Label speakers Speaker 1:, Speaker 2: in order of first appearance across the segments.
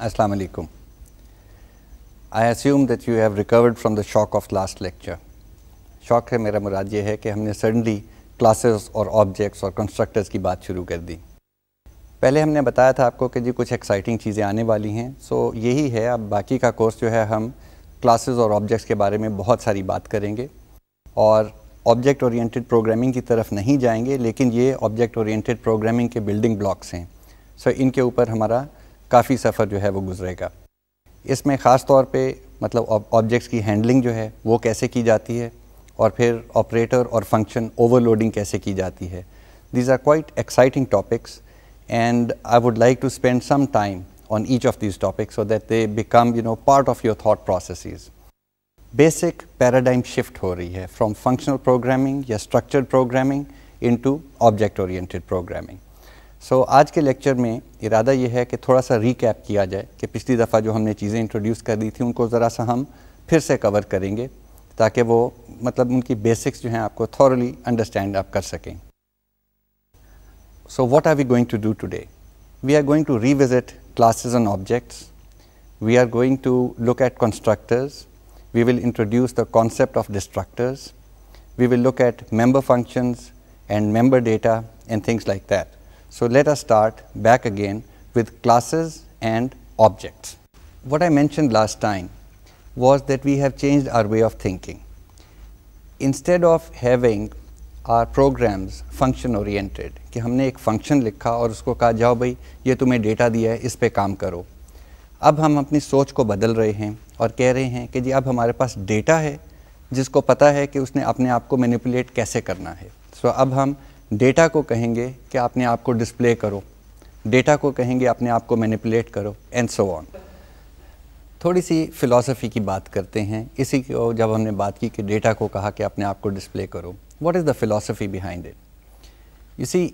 Speaker 1: Assalamu alaikum. I assume that you have recovered from the shock of last lecture. Shock है, मेरा मुराद ये है कि हमने सडनली क्लासेस और ऑब्जेक्ट्स और कंस्ट्रक्टर्स की बात शुरू कर दी पहले हमने बताया था आपको कि जी कुछ एक्साइटिंग चीज़ें आने वाली हैं सो यही है, अब बाकी का कोर्स जो है, हम क्लासेस और ऑब्जेक्ट्स के बारे में बहुत सारी बात करेंगे और ऑब्जेक्ट ओरिएंटेड प्रोग्रामिंग की तरफ़ नहीं जाएँगे, लेकिन ये ऑब्जेक्ट ओरिएंटेड प्रोग्रामिंग के बिल्डिंग ब्लॉक्स हैं सो इनके ऊपर हमारा काफ़ी सफ़र जो है वो गुजरेगा। इसमें ख़ास तौर पर मतलब ऑब्जेक्ट्स की हैंडलिंग जो है वो कैसे की जाती है और फिर ऑपरेटर और फ़ंक्शन ओवरलोडिंग कैसे की जाती है। These are quite exciting topics and I would like to spend some time on each of this topics so that they become you know part of your thought process basic paradigm shift हो रही है from functional programming या structure programming into object oriented programming so so, आज के lecture में इरादा ये है कि थोड़ा सा रिकैप किया जाए कि पिछली दफ़ा जो हमने चीज़ें इंट्रोड्यूस कर दी थी उनको ज़रा सा हम फिर से कवर करेंगे ताकि वो मतलब उनकी बेसिक्स जो हैं आपको थॉरली अंडरस्टैंड आप कर सकें so what are we going to do today we are going to revisit classes and objects we are going to look at constructors we will introduce the concept of destructors. We will look at member functions and member data and things like that. So, let us start back again with classes and objects. What I mentioned last time was that we have changed our way of thinking. Instead of having our programs function oriented कि हमने एक function लिखा और उसको कहा जाओ भाई ये तुम्हें डेटा दिया है इस पे काम करो अब हम अपनी सोच को बदल रहे हैं और कह रहे हैं कि जी अब हमारे पास डेटा है जिसको पता है कि उसने अपने आप को मैनिपुलेट कैसे करना है सो so, अब हम डेटा को कहेंगे कि अपने आप को डिस्प्ले करो। डेटा को कहेंगे अपने आप को मैनिपुलेट करो एंड सो ऑन थोड़ी सी फ़िलासफ़ी की बात करते हैं। इसी को जब हमने बात की कि डेटा को कहा कि अपने आप को डिस्प्ले करो what is the philosophy behind it इसी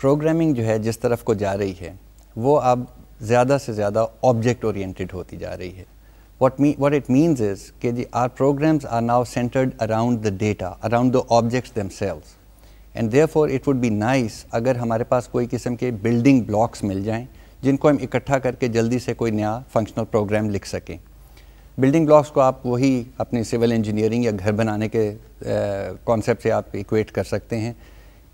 Speaker 1: प्रोग्रामिंग जो है, जिस तरफ़ को जा रही है, वो अब ज़्यादा से ज़्यादा ऑब्जेक्ट ओरिएंटेड होती जा रही है। What me, what it means is कि our programs are now centered around the data, around the objects themselves. And therefore it would be nice अगर हमारे पास कोई किस्म के बिल्डिंग ब्लॉक्स मिल जाएँ, जिनको हम इकट्ठा करके जल्दी से कोई नया फंक्शनल प्रोग्राम लिख सकें। बिल्डिंग ब्लॉक्स को आप वही अपनी सिविल इंजीनियरिंग या घर बनाने के कॉन्सेप्ट से आप इक्वेट कर सकते हैं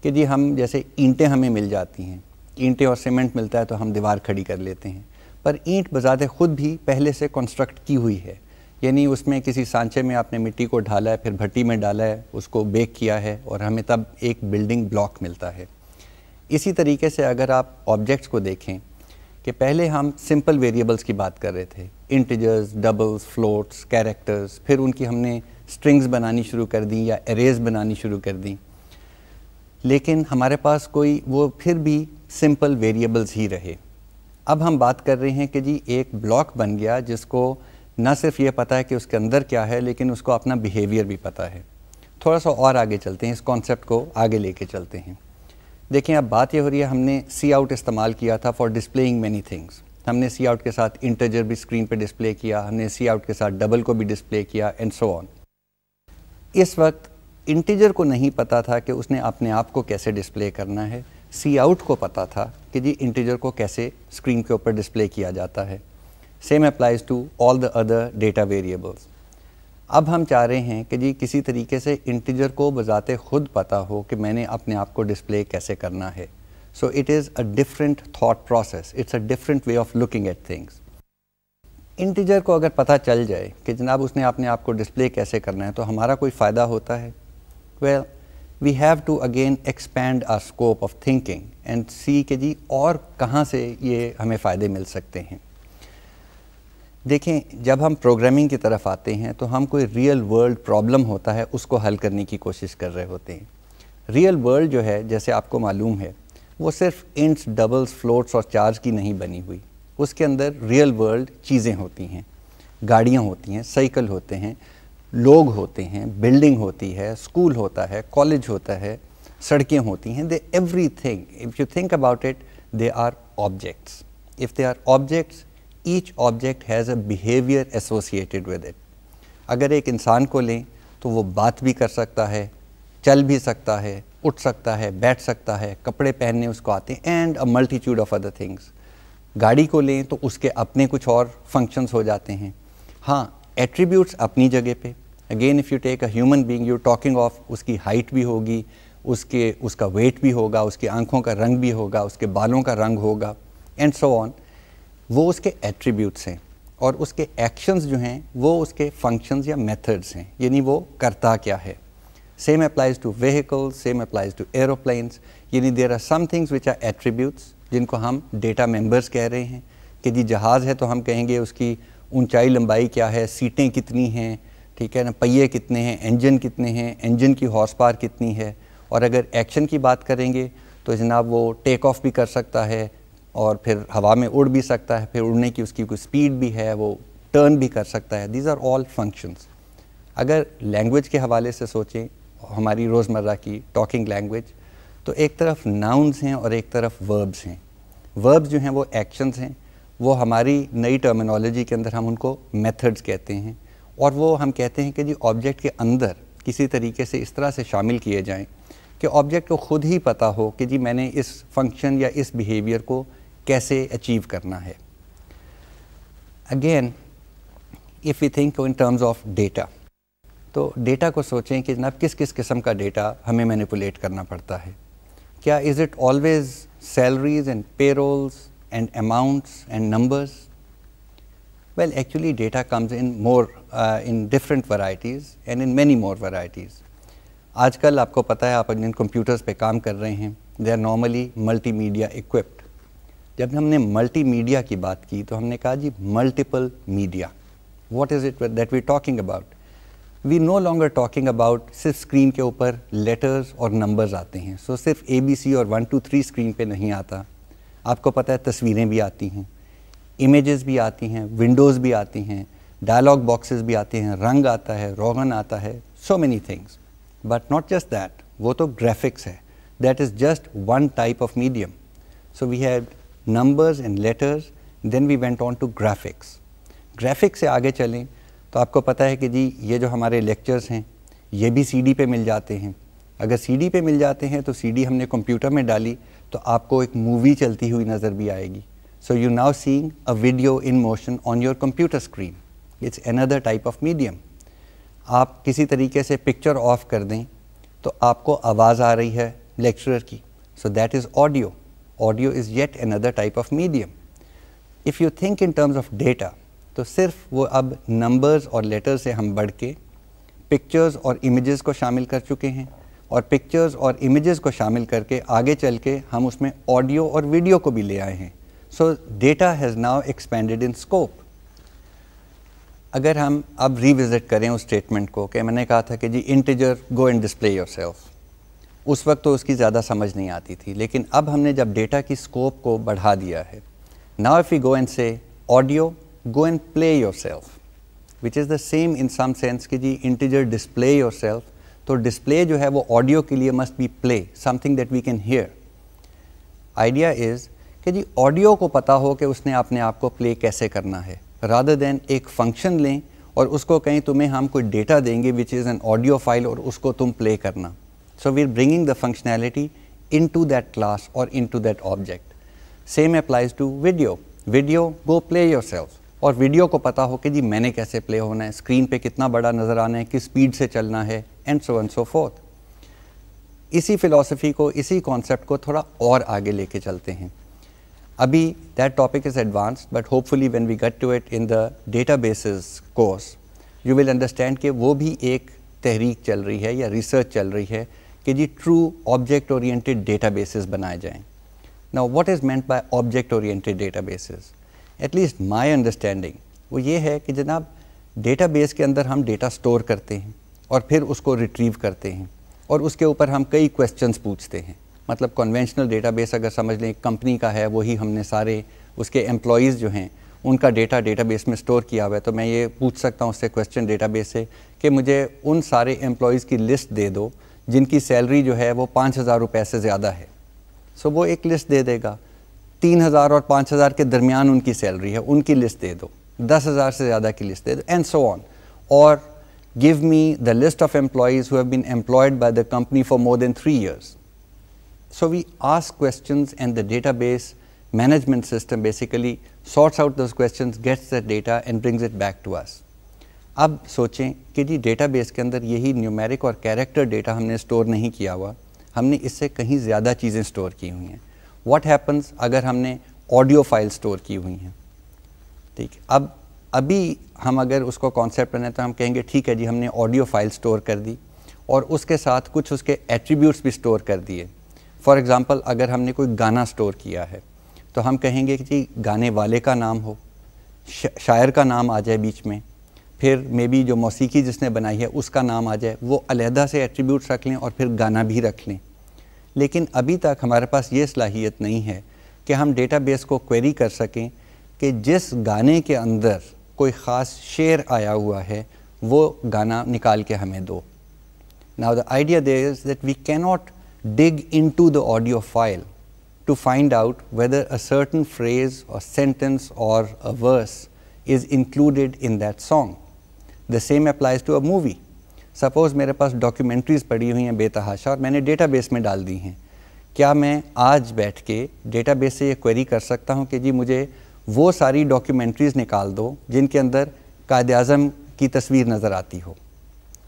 Speaker 1: कि जी हम जैसे ईंटें हमें मिल जाती हैं। ईंटें और सीमेंट मिलता है तो हम दीवार खड़ी कर लेते हैं। पर ईंट बजाते खुद भी पहले से कंस्ट्रक्ट की हुई है। यानी उसमें किसी सांचे में आपने मिट्टी को ढाला है, फिर भट्टी में डाला है, उसको बेक किया है और हमें तब एक बिल्डिंग ब्लॉक मिलता है। इसी तरीके से अगर आप ऑब्जेक्ट्स को देखें कि पहले हम सिंपल वेरिएबल्स की बात कर रहे थे, इंटीजर्स, डबल्स, फ्लोट्स, कैरेक्टर्स, फिर उनकी हमने स्ट्रिंग्स बनानी शुरू कर दी या एरेज बनानी शुरू कर दी। लेकिन हमारे पास कोई, वो फिर भी सिंपल वेरिएबल्स ही रहे। अब हम बात कर रहे हैं कि जी, एक ब्लॉक बन गया जिसको ना सिर्फ़ ये पता है कि उसके अंदर क्या है, लेकिन उसको अपना बिहेवियर भी पता है। थोड़ा सा और आगे चलते हैं, इस कॉन्सेप्ट को आगे लेके चलते हैं। देखें अब बात यह हो रही है, हमने सी आउट इस्तेमाल किया था फॉर डिस्प्लेइंग मैनी थिंग्स हमने सी आउट के साथ इंटरजर भी स्क्रीन पे डिस्प्ले किया, हमने सी आउट के साथ डबल को भी डिस्प्ले किया एंड सो ऑन इस वक्त इंटीजर को नहीं पता था कि उसने अपने आप को कैसे डिस्प्ले करना है। सी आउट को पता था कि जी इंटीजर को कैसे स्क्रीन के ऊपर डिस्प्ले किया जाता है। Same applies to all the other data variables अब हम चाह रहे हैं कि जी किसी तरीके से इंटीजर को बजाते खुद पता हो कि मैंने अपने आप को डिस्प्ले कैसे करना है। So it is a different thought process it's a different way of looking at things integer को अगर पता चल जाए कि जनाब उसने अपने आप को डिस्प्ले कैसे करना है तो हमारा कोई फ़ायदा होता है। Well we have to again expand our scope of thinking and see के जी और कहाँ से ये हमें फ़ायदे मिल सकते हैं। देखें, जब हम प्रोग्रामिंग की तरफ़ आते हैं तो हम कोई रियल वर्ल्ड प्रॉब्लम होता है, उसको हल करने की कोशिश कर रहे होते हैं। रियल वर्ल्ड जो है, जैसे आपको मालूम है, वो सिर्फ़ इंट्स डबल्स फ्लोट्स और चार्ज की नहीं बनी हुई। उसके अंदर रियल वर्ल्ड चीज़ें होती हैं। गाड़ियाँ होती हैं साइकिल होते हैं, लोग होते हैं बिल्डिंग होती है स्कूल होता है कॉलेज होता है, सड़कें होती हैं they everything if you think about it they are objects if they are objects each object has a behaviour associated with it अगर एक इंसान को लें तो वो बात भी कर सकता है, चल भी सकता है, उठ सकता है, बैठ सकता है, कपड़े पहनने उसको आते हैं and a multitude of other things गाड़ी को लें तो उसके अपने कुछ और फ़ंक्शंस हो जाते हैं। हाँ एट्रीब्यूट्स अपनी जगह पे। Again if you take a human being you talking of उसकी हाइट भी होगी, उसके, उसका वेट भी होगा, उसकी आँखों का रंग भी होगा, उसके बालों का रंग होगा एंड सो ऑन वो उसके एट्रीब्यूट्स हैं और उसके एक्शंस जो हैं, वो उसके फ़ंक्शंस या मेथड्स हैं। यानी वो करता क्या है? Same applies to vehicles same applies to aeroplanes यानी there are some things which are attributes जिनको हम डेटा मेंबर्स कह रहे हैं कि जी जहाज़ है तो हम कहेंगे उसकी ऊंचाई लंबाई क्या है, सीटें कितनी हैं, ठीक है ना, पहिए कितने हैं इंजन कितने हैं इंजन की हॉर्स पावर कितनी है। और अगर एक्शन की बात करेंगे तो जनाब वो टेक ऑफ़ भी कर सकता है और फिर हवा में उड़ भी सकता है, फिर उड़ने की उसकी कोई स्पीड भी है, वो टर्न भी कर सकता है। दीज आर ऑल फ़ंक्शंस अगर लैंग्वेज के हवाले से सोचें, हमारी रोज़मर्रा की टॉकिंग लैंग्वेज तो एक तरफ़ नाउन्स हैं और एक तरफ़ वर्ब्स हैं। वर्ब्स जो हैं, वो एक्शंस हैं। वो हमारी नई टर्मिनोलॉजी के अंदर हम उनको मेथड्स कहते हैं और वो हम कहते हैं कि जी ऑब्जेक्ट के अंदर किसी तरीके से इस तरह से शामिल किए जाएँ कि ऑब्जेक्ट को खुद ही पता हो कि जी मैंने इस फ़ंक्शन या इस बिहेवियर को कैसे अचीव करना है? Again if you think in terms of data तो डेटा को सोचें कि जनाब किस किस किस्म का डेटा हमें मैनिपुलेट करना पड़ता है। क्या is it always salaries and payrolls and amounts and numbers well actually data comes in more in different varieties and in many more varieties आजकल आपको पता है, आप जिन कंप्यूटर्स पे काम कर रहे हैं। They are normally multimedia equipped जब हमने मल्टीमीडिया की बात की तो हमने कहा जी multiple media what is it that we talking about we no longer talking about सिर्फ़ स्क्रीन के ऊपर लेटर्स और नंबर्स आते हैं। सो so, सिर्फ़ ए बी सी और वन टू थ्री स्क्रीन पे नहीं आता। आपको पता है तस्वीरें भी आती हैं। इमेजेस भी आती हैं विंडोज़ भी आती हैं डायलॉग बॉक्सेस भी आते हैं रंग आता है रोगन आता है so many things but not just that वो तो ग्राफिक्स है। That is just one type of medium so we have numbers and letters then we went on to graphics graphics से आगे चलें तो आपको पता है कि जी, ये जो हमारे लेक्चर्स हैं, ये भी सीडी पे मिल जाते हैं। अगर सीडी पे मिल जाते हैं तो सीडी हमने कंप्यूटर में डाली तो आपको एक मूवी चलती हुई नज़र भी आएगी। So you now seeing a video in motion on your computer screen it's another type of medium आप किसी तरीके से पिक्चर ऑफ़ कर दें तो आपको आवाज़ आ रही है लेक्चरर की। So that is audio audio is yet another type of medium if you think in terms of data तो सिर्फ़ वो अब नंबर्स और लेटर्स से हम बढ़ के पिक्चर्स और इमेजेस को शामिल कर चुके हैं और पिक्चर्स और इमेजेस को शामिल करके आगे चल के हम उसमें ऑडियो और वीडियो को भी ले आए हैं। So data has now expanded in scope अगर हम अब रिविज़िट करें उस स्टेटमेंट को कि मैंने कहा था कि जी integer go and display yourself उस वक्त तो उसकी ज़्यादा समझ नहीं आती थी, लेकिन अब हमने जब डेटा की स्कोप को बढ़ा दिया है now if you go and say audio go and play yourself which is the same in some sense कि जी इंटीजर डिस्प्ले योर सेल्फ तो डिस्प्ले जो है वो ऑडियो के लिए must be play something that we can hear idea is कि जी ऑडियो को पता हो कि उसने अपने आप को प्ले कैसे करना है रादर देन एक फ़ंक्शन लें और उसको कहीं, तुम्हें हम कोई डेटा देंगे which is an audio file और उसको तुम प्ले करना. The functionality into that class और into that object same applies to video video go play yourself और वीडियो को पता हो कि जी मैंने कैसे प्ले होना है स्क्रीन पे कितना बड़ा नज़र आना है, किस स्पीड से चलना है and so and so forth इसी फिलॉसफी को, इसी कॉन्सेप्ट को थोड़ा और आगे लेके चलते हैं। अभी that topic is advance but hopefully when we get to it in the data bases course you will understand कि वो भी एक तहरीक चल रही है या रिसर्च चल रही है कि जी true object oriented data bases बनाए जाएँ। Now what is meant by object oriented data bases at least my understanding वो ये है कि जनाब डेटाबेस के अंदर हम डेटा स्टोर करते हैं और फिर उसको रिट्रीव करते हैं और उसके ऊपर हम कई क्वेश्चंस पूछते हैं। मतलब कन्वेंशनल डेटाबेस अगर समझ लें कंपनी का है, वही हमने सारे उसके एम्प्लॉयज़ जो हैं, उनका डेटा डेटाबेस में स्टोर किया हुआ है। तो मैं ये पूछ सकता हूँ उससे क्वेश्चन डेटाबेस से कि मुझे उन सारे एम्प्लॉयज़ की लिस्ट दे दो जिनकी सैलरी जो है वो पाँच हज़ार रुपये से ज़्यादा है। सो वो एक लिस्ट दे देगा। तीन हज़ार और पाँच हज़ार के दरमियान उनकी सैलरी है उनकी लिस्ट दे दो। दस हज़ार से ज़्यादा की लिस्ट दे दो एंड सो ऑन और give me the list of employees who have been employed by the company for more than three years so we ask questions and the database management system basically sorts out those questions, gets the data and brings it back to us. अब सोचें कि जी database के अंदर यही numeric और character data हमने store नहीं किया हुआ। हमने इससे कहीं ज़्यादा चीज़ें स्टोर की हुई हैं। व्हाट हैपन्स अगर हमने ऑडियो फ़ाइल स्टोर की हुई हैं? ठीक, अब, अभी हम अगर उसको कॉन्सेप्ट बनाए तो हम कहेंगे, ठीक है जी, हमने ऑडियो फ़ाइल स्टोर कर दी और उसके साथ कुछ उसके एट्रीब्यूट्स भी स्टोर कर दिए। फॉर एग्ज़ाम्पल अगर हमने कोई गाना स्टोर किया है तो हम कहेंगे कि जी, गाने वाले का नाम हो शायर का नाम आ जाए बीच में फिर मे बी जो मौसीकी जिसने बनाई है, उसका नाम आ जाए, वो अलहदा से एट्रीब्यूट्स रख लें और फिर गाना भी रख लें लेकिन अभी तक हमारे पास ये सलाहियत नहीं है कि हम डेटाबेस को क्वेरी कर सकें कि जिस गाने के अंदर कोई ख़ास शेर आया हुआ है, वो गाना निकाल के हमें दो now the idea there is that we cannot dig into the audio file to find out whether a certain phrase or sentence or a verse is included in that song. The same applies to a movie suppose मेरे पास documentaries पड़ी हुई हैं बेतहाशा और मैंने database में डाल दी हैं। क्या मैं आज बैठ के डेटाबेस से ये क्वेरी कर सकता हूँ कि जी मुझे वो सारी डॉक्यूमेंट्रीज़ निकाल दो जिनके अंदर कायद अज़म की तस्वीर नज़र आती हो?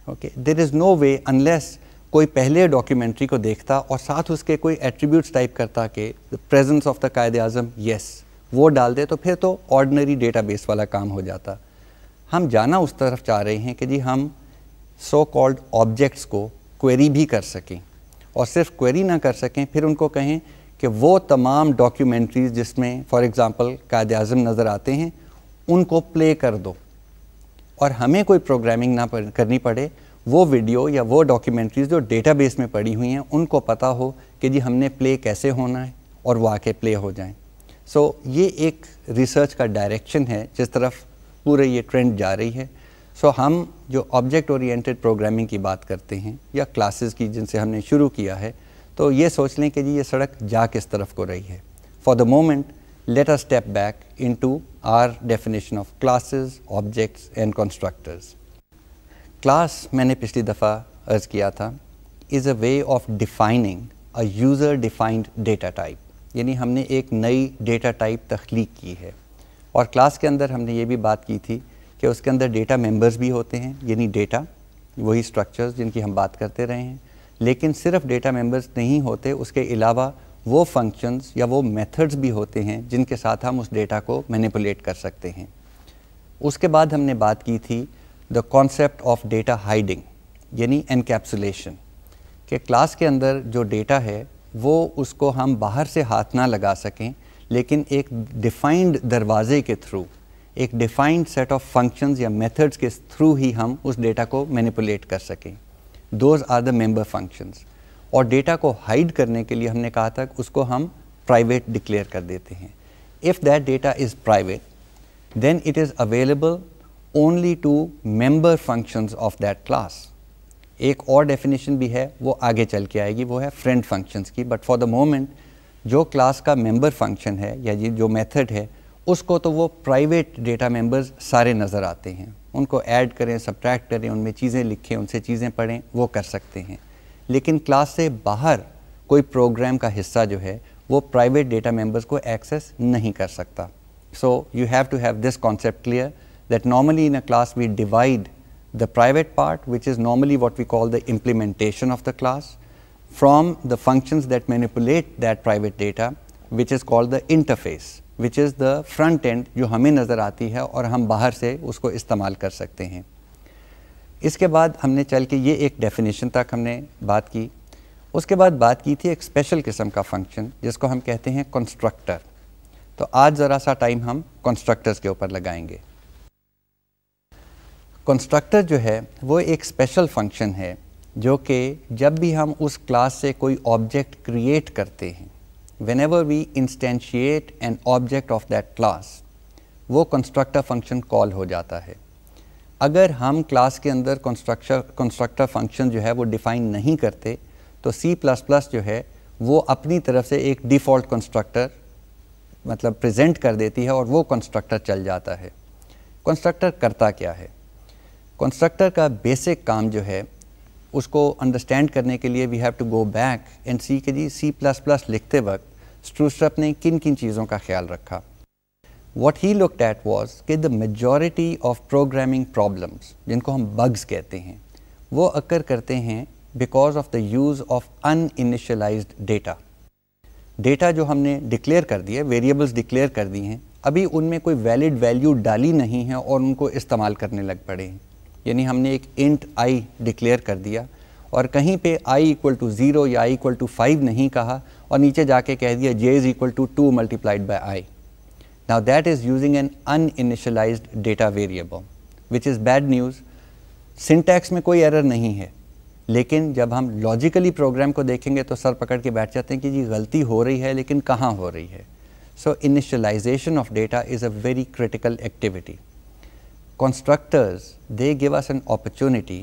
Speaker 1: Okay there is no way unless कोई पहले डॉक्यूमेंट्री को देखता और साथ उसके कोई एट्रीब्यूट्स टाइप करता कि presence of the Quaid Azam yes वो डाल दे तो फिर तो ऑर्डनरी डेटाबेस वाला काम हो जाता। हम जाना उस तरफ़ चाह रहे हैं कि जी हम सो कॉल्ड ऑब्जेक्ट्स को क्वेरी भी कर सकें। और सिर्फ़ क्वेरी ना कर सकें फिर उनको कहें कि वो तमाम डॉक्यूमेंट्रीज जिसमें फॉर एग्ज़ाम्पल कायद अज़म नज़र आते हैं उनको प्ले कर दो। और हमें कोई प्रोग्रामिंग ना करनी पड़े वो वीडियो या वो डॉक्यूमेंट्रीज जो डेटाबेस में पड़ी हुई हैं उनको पता हो कि जी हमने प्ले कैसे होना है और वो आके प्ले हो जाएँ। सो so, ये एक रिसर्च का डायरेक्शन है जिस तरफ़ पूरे ये ट्रेंड जा रही है। सो so, हम जो ऑब्जेक्ट ओरिएंटेड प्रोग्रामिंग की बात करते हैं या क्लासेस की जिनसे हमने शुरू किया है तो ये सोच लें कि जी ये सड़क जा किस तरफ़ को रही है। For the moment let a step back into our definition of classes objects and constructors class मैंने पिछली दफ़ा अर्ज़ किया था is a way of defining a user defined data type यानी हमने एक नई डेटा टाइप तख्लीक की है। और क्लास के अंदर हमने ये भी बात की थी कि उसके अंदर डेटा मेंबर्स भी होते हैं, यानी डेटा, वही स्ट्रक्चर्स जिनकी हम बात करते रहे हैं। लेकिन सिर्फ़ डेटा मेंबर्स नहीं होते, उसके अलावा वो फ़ंक्शंस या वो मेथड्स भी होते हैं जिनके साथ हम उस डेटा को मैनिपुलेट कर सकते हैं। उसके बाद हमने बात की थी the concept of data hiding यानी एनकैप्सुलेशन कि क्लास के अंदर जो डेटा है, वो उसको हम बाहर से हाथ ना लगा सकें लेकिन एक डिफाइंड दरवाजे के थ्रू एक डिफाइंड सेट ऑफ़ फ़ंक्शंस या मेथड्स के थ्रू ही हम उस डेटा को मैनिपुलेट कर सकें। Those are the member functions और डेटा को हाइड करने के लिए हमने कहा था, उसको हम प्राइवेट डिक्लेयर कर देते हैं। If that data is private then it is available only to member functions of that class एक और डेफिनेशन भी है, वो आगे चल के आएगी, वो है फ्रेंड फ़ंक्शंस की। बट फॉर द मोमेंट जो क्लास का मेंबर फ़ंक्शन है या जो मेथड है, उसको तो वो प्राइवेट डेटा मेंबर्स सारे नज़र आते हैं। उनको ऐड करें सब्ट्रैक्ट करें, उनमें चीज़ें लिखें, उनसे चीज़ें पढ़ें, वो कर सकते हैं। लेकिन क्लास से बाहर कोई प्रोग्राम का हिस्सा जो है, वो प्राइवेट डेटा मेंबर्स को एक्सेस नहीं कर सकता। So you have to have this concept clear that normally in a class we divide the private part, which is normally what we call the implementation of the class from the functions that manipulate that private data, which is called the interface, which is the front end जो हमें नज़र आती है और हम बाहर से उसको इस्तेमाल कर सकते हैं। इसके बाद हमने चल के ये एक डेफिनेशन तक हमने बात की। उसके बाद बात की थी एक स्पेशल किस्म का फ़ंक्शन जिसको हम कहते हैं कंस्ट्रक्टर तो आज ज़रा सा टाइम हम कंस्ट्रक्टर्स के ऊपर लगाएँगे। कंस्ट्रक्टर जो है, वो एक स्पेशल फ़ंक्शन है। जो कि जब भी हम उस क्लास से कोई ऑब्जेक्ट क्रिएट करते हैं whenever we instantiate an object of that class वो कंस्ट्रक्टर फ़ंक्शन कॉल हो जाता है। अगर हम क्लास के अंदर कंस्ट्रक्टर कंस्ट्रक्टर फ़ंक्शन जो है वो डिफ़ाइन नहीं करते तो प्लस जो है वो अपनी तरफ़ से एक डिफ़ॉल्ट कंस्ट्रक्टर मतलब प्रेजेंट कर देती है और वो कंस्ट्रक्टर चल जाता है। कंस्ट्रक्टर करता क्या है? कंस्ट्रक्टर का बेसिक काम जो है उसको अंडरस्टैंड करने के लिए we have to go back and see के जी सी प्लस प्लस लिखते वक्त स्ट्रूस्ट्रप ने किन किन चीज़ों का ख्याल रखा। What he looked at was कि the majority of programming problems जिनको हम बग्स कहते हैं, वो अक्कर करते हैं because of the use of uninitialise data data जो हमने डिक्लेयर कर दिया वेरिएबल्स डिक्लेयर कर दी हैं, अभी उनमें कोई वैलिड वैल्यू डाली नहीं है और उनको इस्तेमाल करने लग पड़े हैं। यानी हमने एक इंट आई डिक्लेयर कर दिया और कहीं पे i इक्वल टू ज़ीरो या i इक्वल टू फाइव नहीं कहा और नीचे जाके कह दिया j is equal to two multiplied by i now that is using an uninitialised data variable which is bad news syntax में कोई एरर नहीं है, लेकिन जब हम लॉजिकली प्रोग्राम को देखेंगे तो सर पकड़ के बैठ जाते हैं कि जी गलती हो रही है, लेकिन कहाँ हो रही है? So initialisation of data is a very critical activity constructors they give us an opportunity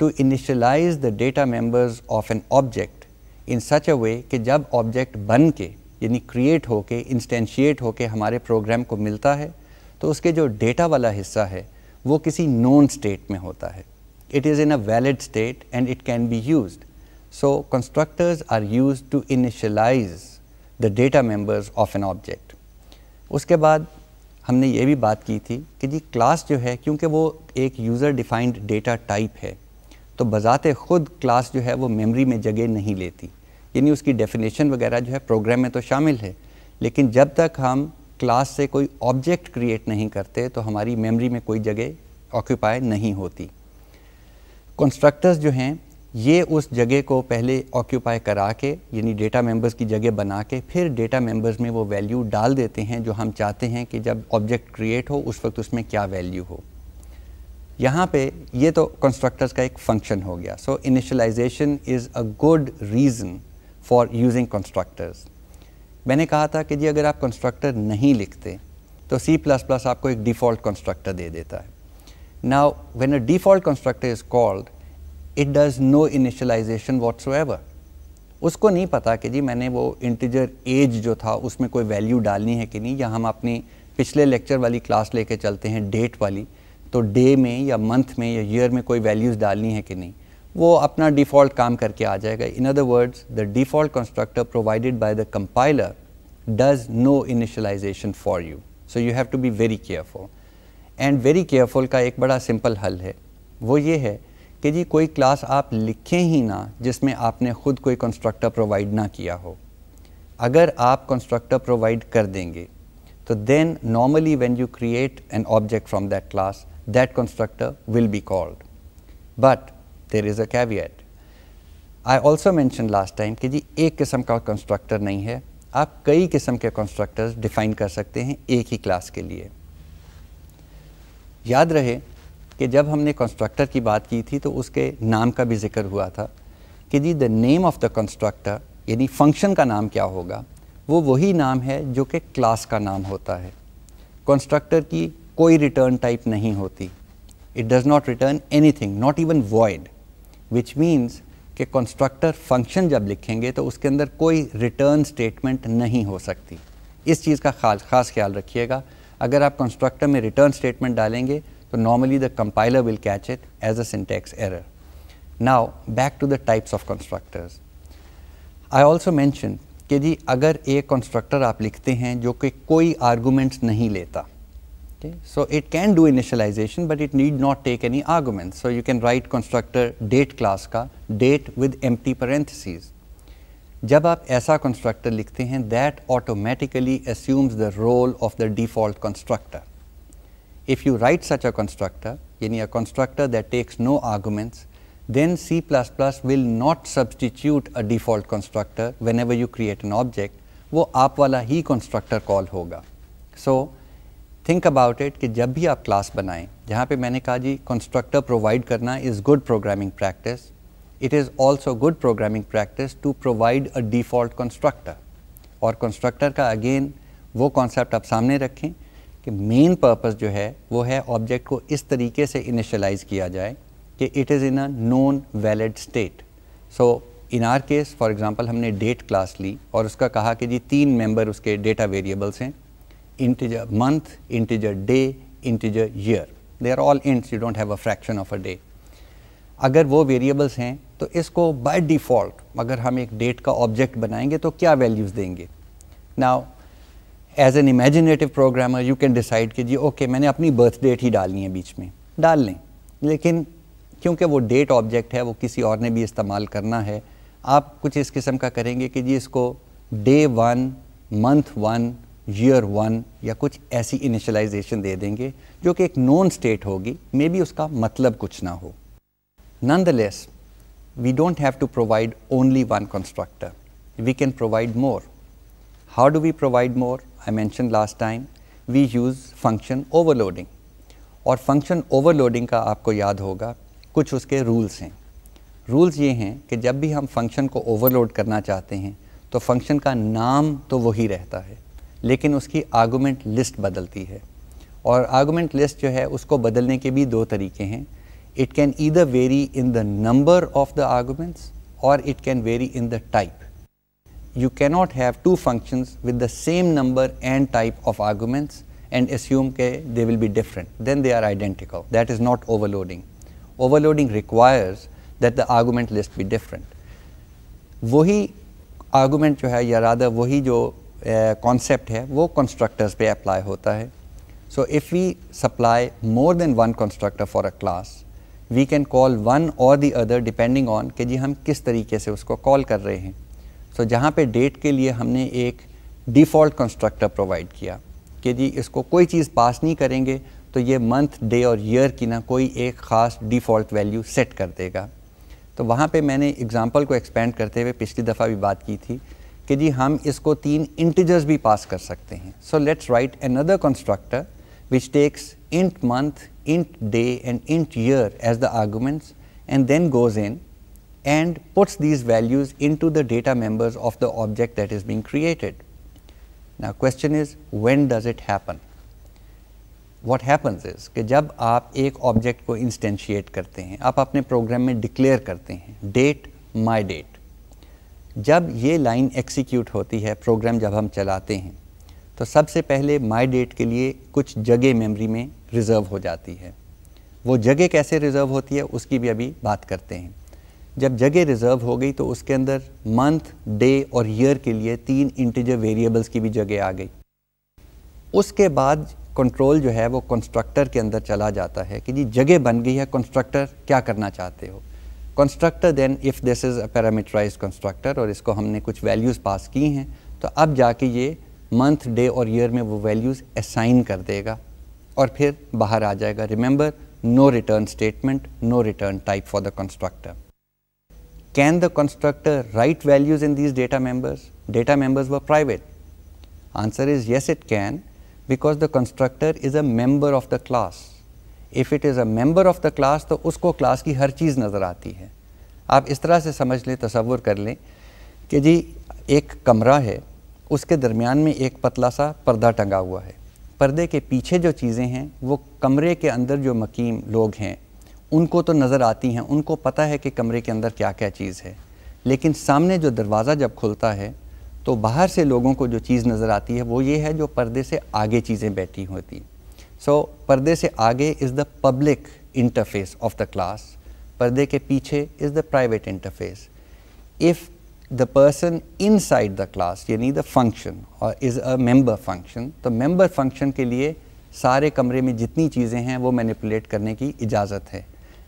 Speaker 1: to initialize the data members of an object in such a way कि जब object बन के यानी create होके instantiate होके हमारे program को मिलता है तो उसके जो data वाला हिस्सा है वो किसी known state में होता है it is in a valid state and it can be used. So, constructors are used to initialize the data members of an object. उसके बाद हमने ये भी बात की थी कि जी क्लास जो है, क्योंकि वो एक यूज़र डिफाइंड डेटा टाइप है तो बज़ात ख़ुद क्लास जो है वो मेमोरी में जगह नहीं लेती। यानी उसकी डेफिनेशन वगैरह जो है प्रोग्राम में तो शामिल है, लेकिन जब तक हम क्लास से कोई ऑब्जेक्ट क्रिएट नहीं करते तो हमारी मेमोरी में कोई जगह ऑक्यूपाई नहीं होती। कंस्ट्रक्टर्स जो हैं ये उस जगह को पहले ऑक्यूपाई करा के यानी डेटा मेंबर्स की जगह बना के फिर डेटा मेंबर्स में वो वैल्यू डाल देते हैं जो हम चाहते हैं कि जब ऑब्जेक्ट क्रिएट हो उस वक्त उसमें क्या वैल्यू हो। यहाँ पे ये तो कंस्ट्रक्टर्स का एक फ़ंक्शन हो गया। So initialisation is a good reason for using constructors मैंने कहा था कि जी अगर आप कंस्ट्रक्टर नहीं लिखते तो सी प्लस प्लस आपको एक डिफ़ॉल्ट कंस्ट्रक्टर दे देता है। Now, when a default constructor is called, it does no initialization whatsoever. उसको नहीं पता कि जी मैंने वो इंटीजर एज जो था, उसमें कोई वैल्यू डालनी है कि नहीं, या हम अपनी पिछले लेक्चर वाली क्लास लेके चलते हैं डेट वाली तो डे में या मंथ में या ईयर में कोई वैल्यूज़ डालनी है कि नहीं? वो अपना डिफ़ॉल्ट काम करके आ जाएगा। In other words the default constructor provided by the compiler does no initialisation for you so you have to be very careful and very careful का एक बड़ा सिंपल हल है। वो ये है कि जी कोई क्लास आप लिखें ही ना जिसमें आपने ख़ुद कोई कंस्ट्रक्टर प्रोवाइड ना किया हो। अगर आप कंस्ट्रक्टर प्रोवाइड कर देंगे तो then normally when you create an object from that class that constructor will be called but there is a caveat I also mention last time कि जी एक किस्म का कंस्ट्रक्टर नहीं है। आप कई किस्म के कंस्ट्रक्टर्स डिफ़ाइन कर सकते हैं एक ही क्लास के लिए। याद रहे कि जब हमने कंस्ट्रक्टर की बात की थी तो उसके नाम का भी ज़िक्र हुआ था कि जी the name of the constructor यानी फ़ंक्शन का नाम क्या होगा, वो वही नाम है जो कि क्लास का नाम होता है। कंस्ट्रक्टर की कोई रिटर्न टाइप नहीं होती। It does not return anything not even void which means कि कंस्ट्रक्टर फ़ंक्शन जब लिखेंगे तो उसके अंदर कोई रिटर्न स्टेटमेंट नहीं हो सकती। इस चीज़ का खास खास ख्याल रखिएगा। अगर आप कंस्ट्रक्टर में रिटर्न स्टेटमेंट डालेंगे तो normally the compiler will catch it as a syntax error now back to the types of constructors I also mention कि जी अगर एक कंस्ट्रक्टर आप लिखते हैं जो कि कोई आर्गूमेंट्स नहीं लेता so it can do initialization but it need not take any arguments so you can write constructor date class का date with empty parentheses जब आप ऐसा कंस्ट्रक्टर लिखते हैं that automatically assumes the role of the default constructor if you write such a constructor यानी a constructor that takes no arguments then C++ will not substitute a default constructor whenever you create an object, वो आप वाला ही constructor call होगा. So, think about it कि जब भी आप क्लास बनाएँ जहाँ पे मैंने कहा जी constructor प्रोवाइड करना is good programming practice, it is also good programming practice to provide a default constructor और constructor का again वो concept आप सामने रखें कि मेन पर्पस जो है, वो है ऑब्जेक्ट को इस तरीके से इनिशलाइज किया जाए कि it is in a known valid state so in our case for example हमने डेट क्लास ली और उसका कहा कि जी तीन मेंबर उसके डेटा वेरिएबल्स हैं। Integer month integer day integer year they are all ints you don't have a fraction of a day अगर वो वेरिएबल्स हैं तो इसको बाय डिफ़ॉल्ट अगर हम एक डेट का ऑब्जेक्ट बनाएँगे तो क्या वैल्यूज़ देंगे? Now as an imaginative programmer you can decide कि जी ओके मैंने अपनी बर्थ डेट ही डालनी है बीच में। डाल लें। लेकिन क्योंकि वो डेट ऑब्जेक्ट है, वो किसी और ने भी इस्तेमाल करना है, आप कुछ इस किस्म का करेंगे कि जी, इसको day one month one year one या कुछ ऐसी इनिशलाइजेशन दे देंगे, जो कि एक नॉन स्टेट होगी मे बी उसका मतलब कुछ ना हो। Nonetheless we don't have to provide only one constructor we can provide more how do we provide more I mention last time we use function overloading और फ़ंक्शन ओवरलोडिंग का आपको याद होगा, कुछ उसके रूल्स हैं। रूल्स ये हैं कि जब भी हम फ़ंक्शन को ओवरलोड करना चाहते हैं तो फ़ंक्शन का नाम तो वही रहता है, लेकिन उसकी आर्गूमेंट लिस्ट बदलती है। और आर्गूमेंट लिस्ट जो है, उसको बदलने के भी दो तरीके हैं। It can either vary in the number of the arguments और it can vary in the type you cannot have two functions with the same number and type of arguments and assume that they will be different. Then they are identical. That is not overloading. Overloading requires that the argument list be different. वही argument जो है या rather वही जो concept है वो constructors पे apply होता है so if we supply more than one constructor for a class we can call one और दी अदर डिपेंडिंग ऑन कि जी हम किस तरीके से उसको कॉल कर रहे हैं So जहाँ पे डेट के लिए हमने एक डिफ़ॉल्ट कंस्ट्रक्टर प्रोवाइड किया कि जी इसको कोई चीज़ पास नहीं करेंगे तो ये मंथ डे और ईयर की ना कोई एक ख़ास डिफ़ॉल्ट वैल्यू सेट कर देगा। तो वहाँ पे मैंने एग्ज़ाम्पल को एक्सपेंड करते हुए पिछली दफ़ा भी बात की थी कि जी हम इसको तीन इंटीजर्स भी पास कर सकते हैं। So let's write another constructor which takes int month int day and int year as the arguments and then goes in and puts these values into the data members of the object that is being created. Now, question is, when does it happen? What happens is, कि जब आप एक object को instantiate करते हैं, आप अपने programme में डिक्लेयर करते हैं डेट माई डेट जब ये लाइन एक्सिक्यूट होती है प्रोग्राम जब हम चलाते हैं तो सबसे पहले माई डेट के लिए कुछ जगह मेमोरी में रिज़र्व हो जाती है वो जगह कैसे रिज़र्व होती है, उसकी भी अभी बात करते हैं जब जगह रिज़र्व हो गई तो उसके अंदर मंथ डे और ईयर के लिए तीन इंटीजर वेरिएबल्स की भी जगह आ गई। उसके बाद कंट्रोल जो है वो कंस्ट्रक्टर के अंदर चला जाता है कि जी जगह बन गई है कंस्ट्रक्टर क्या करना चाहते हो? Constructor then if this is a parameterise constructor और इसको हमने कुछ वैल्यूज़ पास की हैं तो अब जाके ये मंथ डे और ईयर में वो वैल्यूज़ असाइन कर देगा और फिर बाहर आ जाएगा। Remember no return statement no return type for the constructor can the constructor write values in these data members data members were private answer is yes it can because the constructor is a member of the class if it is a member of the class तो उसको class की हर चीज़ नज़र आती है। आप इस तरह से समझ लें, तस्वुर कर लें कि जी, एक कमरा है, उसके दरमियान में एक पतला सा पर्दा टंगा हुआ है। पर्दे के पीछे जो चीज़ें हैं, वो कमरे के अंदर जो मकीम लोग हैं उनको तो नज़र आती हैं उनको पता है कि कमरे के अंदर क्या क्या चीज़ है। लेकिन सामने जो दरवाज़ा जब खुलता है तो बाहर से लोगों को जो चीज़ नज़र आती है वो ये है जो पर्दे से आगे चीज़ें बैठी होती सो so, पर्दे से आगे is the public interface of the class पर्दे के पीछे is the private interface if the person inside the class यानी द फ़ंक्शन और इज़ अ मेंबर फ़ंक्शन तो मेंबर फ़ंक्शन के लिए सारे कमरे में जितनी चीज़ें हैं वो मैनिपुलेट करने की इजाज़त है।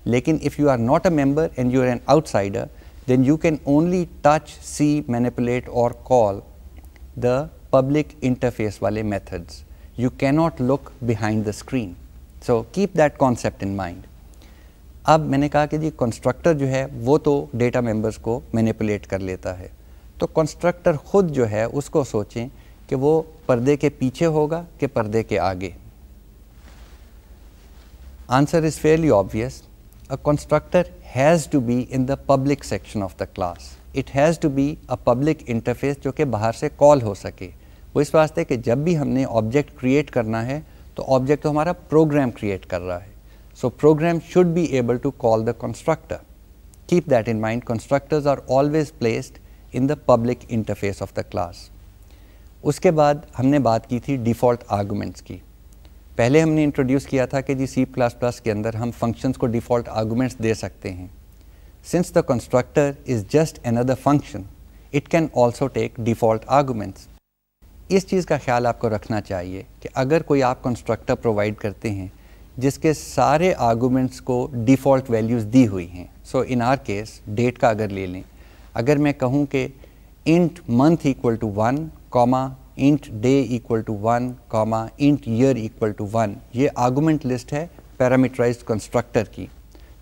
Speaker 1: लेकिन if you are not a member and you are an outsider then you can only touch see manipulate और कॉल द पब्लिक इंटरफेस वाले methods you cannot look behind the screen so keep that concept in mind अब मैंने कहा कि जी constructor जो है, वो तो डेटा मेंबर्स को मैनिपुलेट कर लेता है। तो कंस्ट्रक्टर खुद जो है, उसको सोचें कि वो पर्दे के पीछे होगा कि पर्दे के आगे। Answer is fairly obvious a constructor has to be in the public section of the class it has to be a public interface जो कि बाहर से कॉल हो सके। वो इस वास्ते कि जब भी हमने ऑब्जेक्ट क्रिएट करना है तो ऑब्जेक्ट तो हमारा प्रोग्राम क्रिएट कर रहा है। So program should be able to call the constructor keep that in mind constructors are always placed in the public interface of the class उसके बाद हमने बात की थी डिफ़ॉल्ट आर्गूमेंट्स की। पहले हमने इंट्रोड्यूस किया था कि जी सी प्लस प्लस के अंदर हम फ़ंक्शंस को डिफ़ॉल्ट आर्गूमेंट्स दे सकते हैं। Since the constructor is just another function it can also take default arguments इस चीज़ का ख्याल आपको रखना चाहिए कि अगर कोई आप कंस्ट्रक्टर प्रोवाइड करते हैं, जिसके सारे आर्गूमेंट्स को डिफ़ॉल्ट वैल्यूज़ दी हुई हैं so in our case date का अगर ले लें, अगर मैं कहूँ कि int month equal to one comma int day equal to one comma int year equal to one ये आर्गूमेंट लिस्ट है पैरामीटराइज कंस्ट्रक्टर की।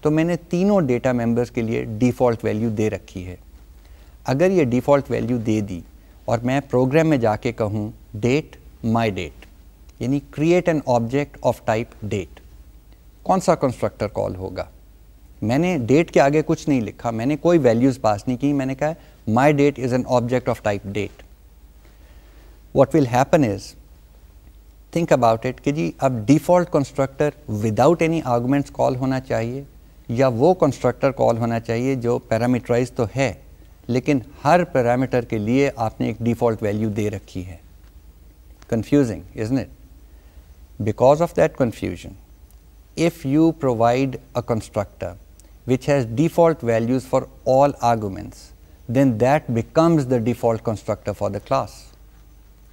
Speaker 1: तो मैंने तीनों डेटा मेंबर्स के लिए डिफ़ॉल्ट वैल्यू दे रखी है। अगर ये डिफ़ॉल्ट वैल्यू दे दी और मैं प्रोग्राम में जाके कहूँ डेट माई डेट यानी create an object of type date कौन सा कंस्ट्रक्टर कॉल होगा? मैंने डेट के आगे कुछ नहीं लिखा, मैंने कोई वैल्यूज़ पास नहीं की, मैंने कहा my date is an object of type date what will happen is think about it कि जी अब default constructor without any arguments call होना चाहिए या वो कंस्ट्रक्टर कॉल होना चाहिए जो पैरामीटराइज तो है लेकिन हर पैरामीटर के लिए आपने एक डिफ़ॉल्ट वैल्यू दे रखी है confusing isn't it because of that confusion if you provide a constructor which has default values for all arguments then that becomes the default constructor for the class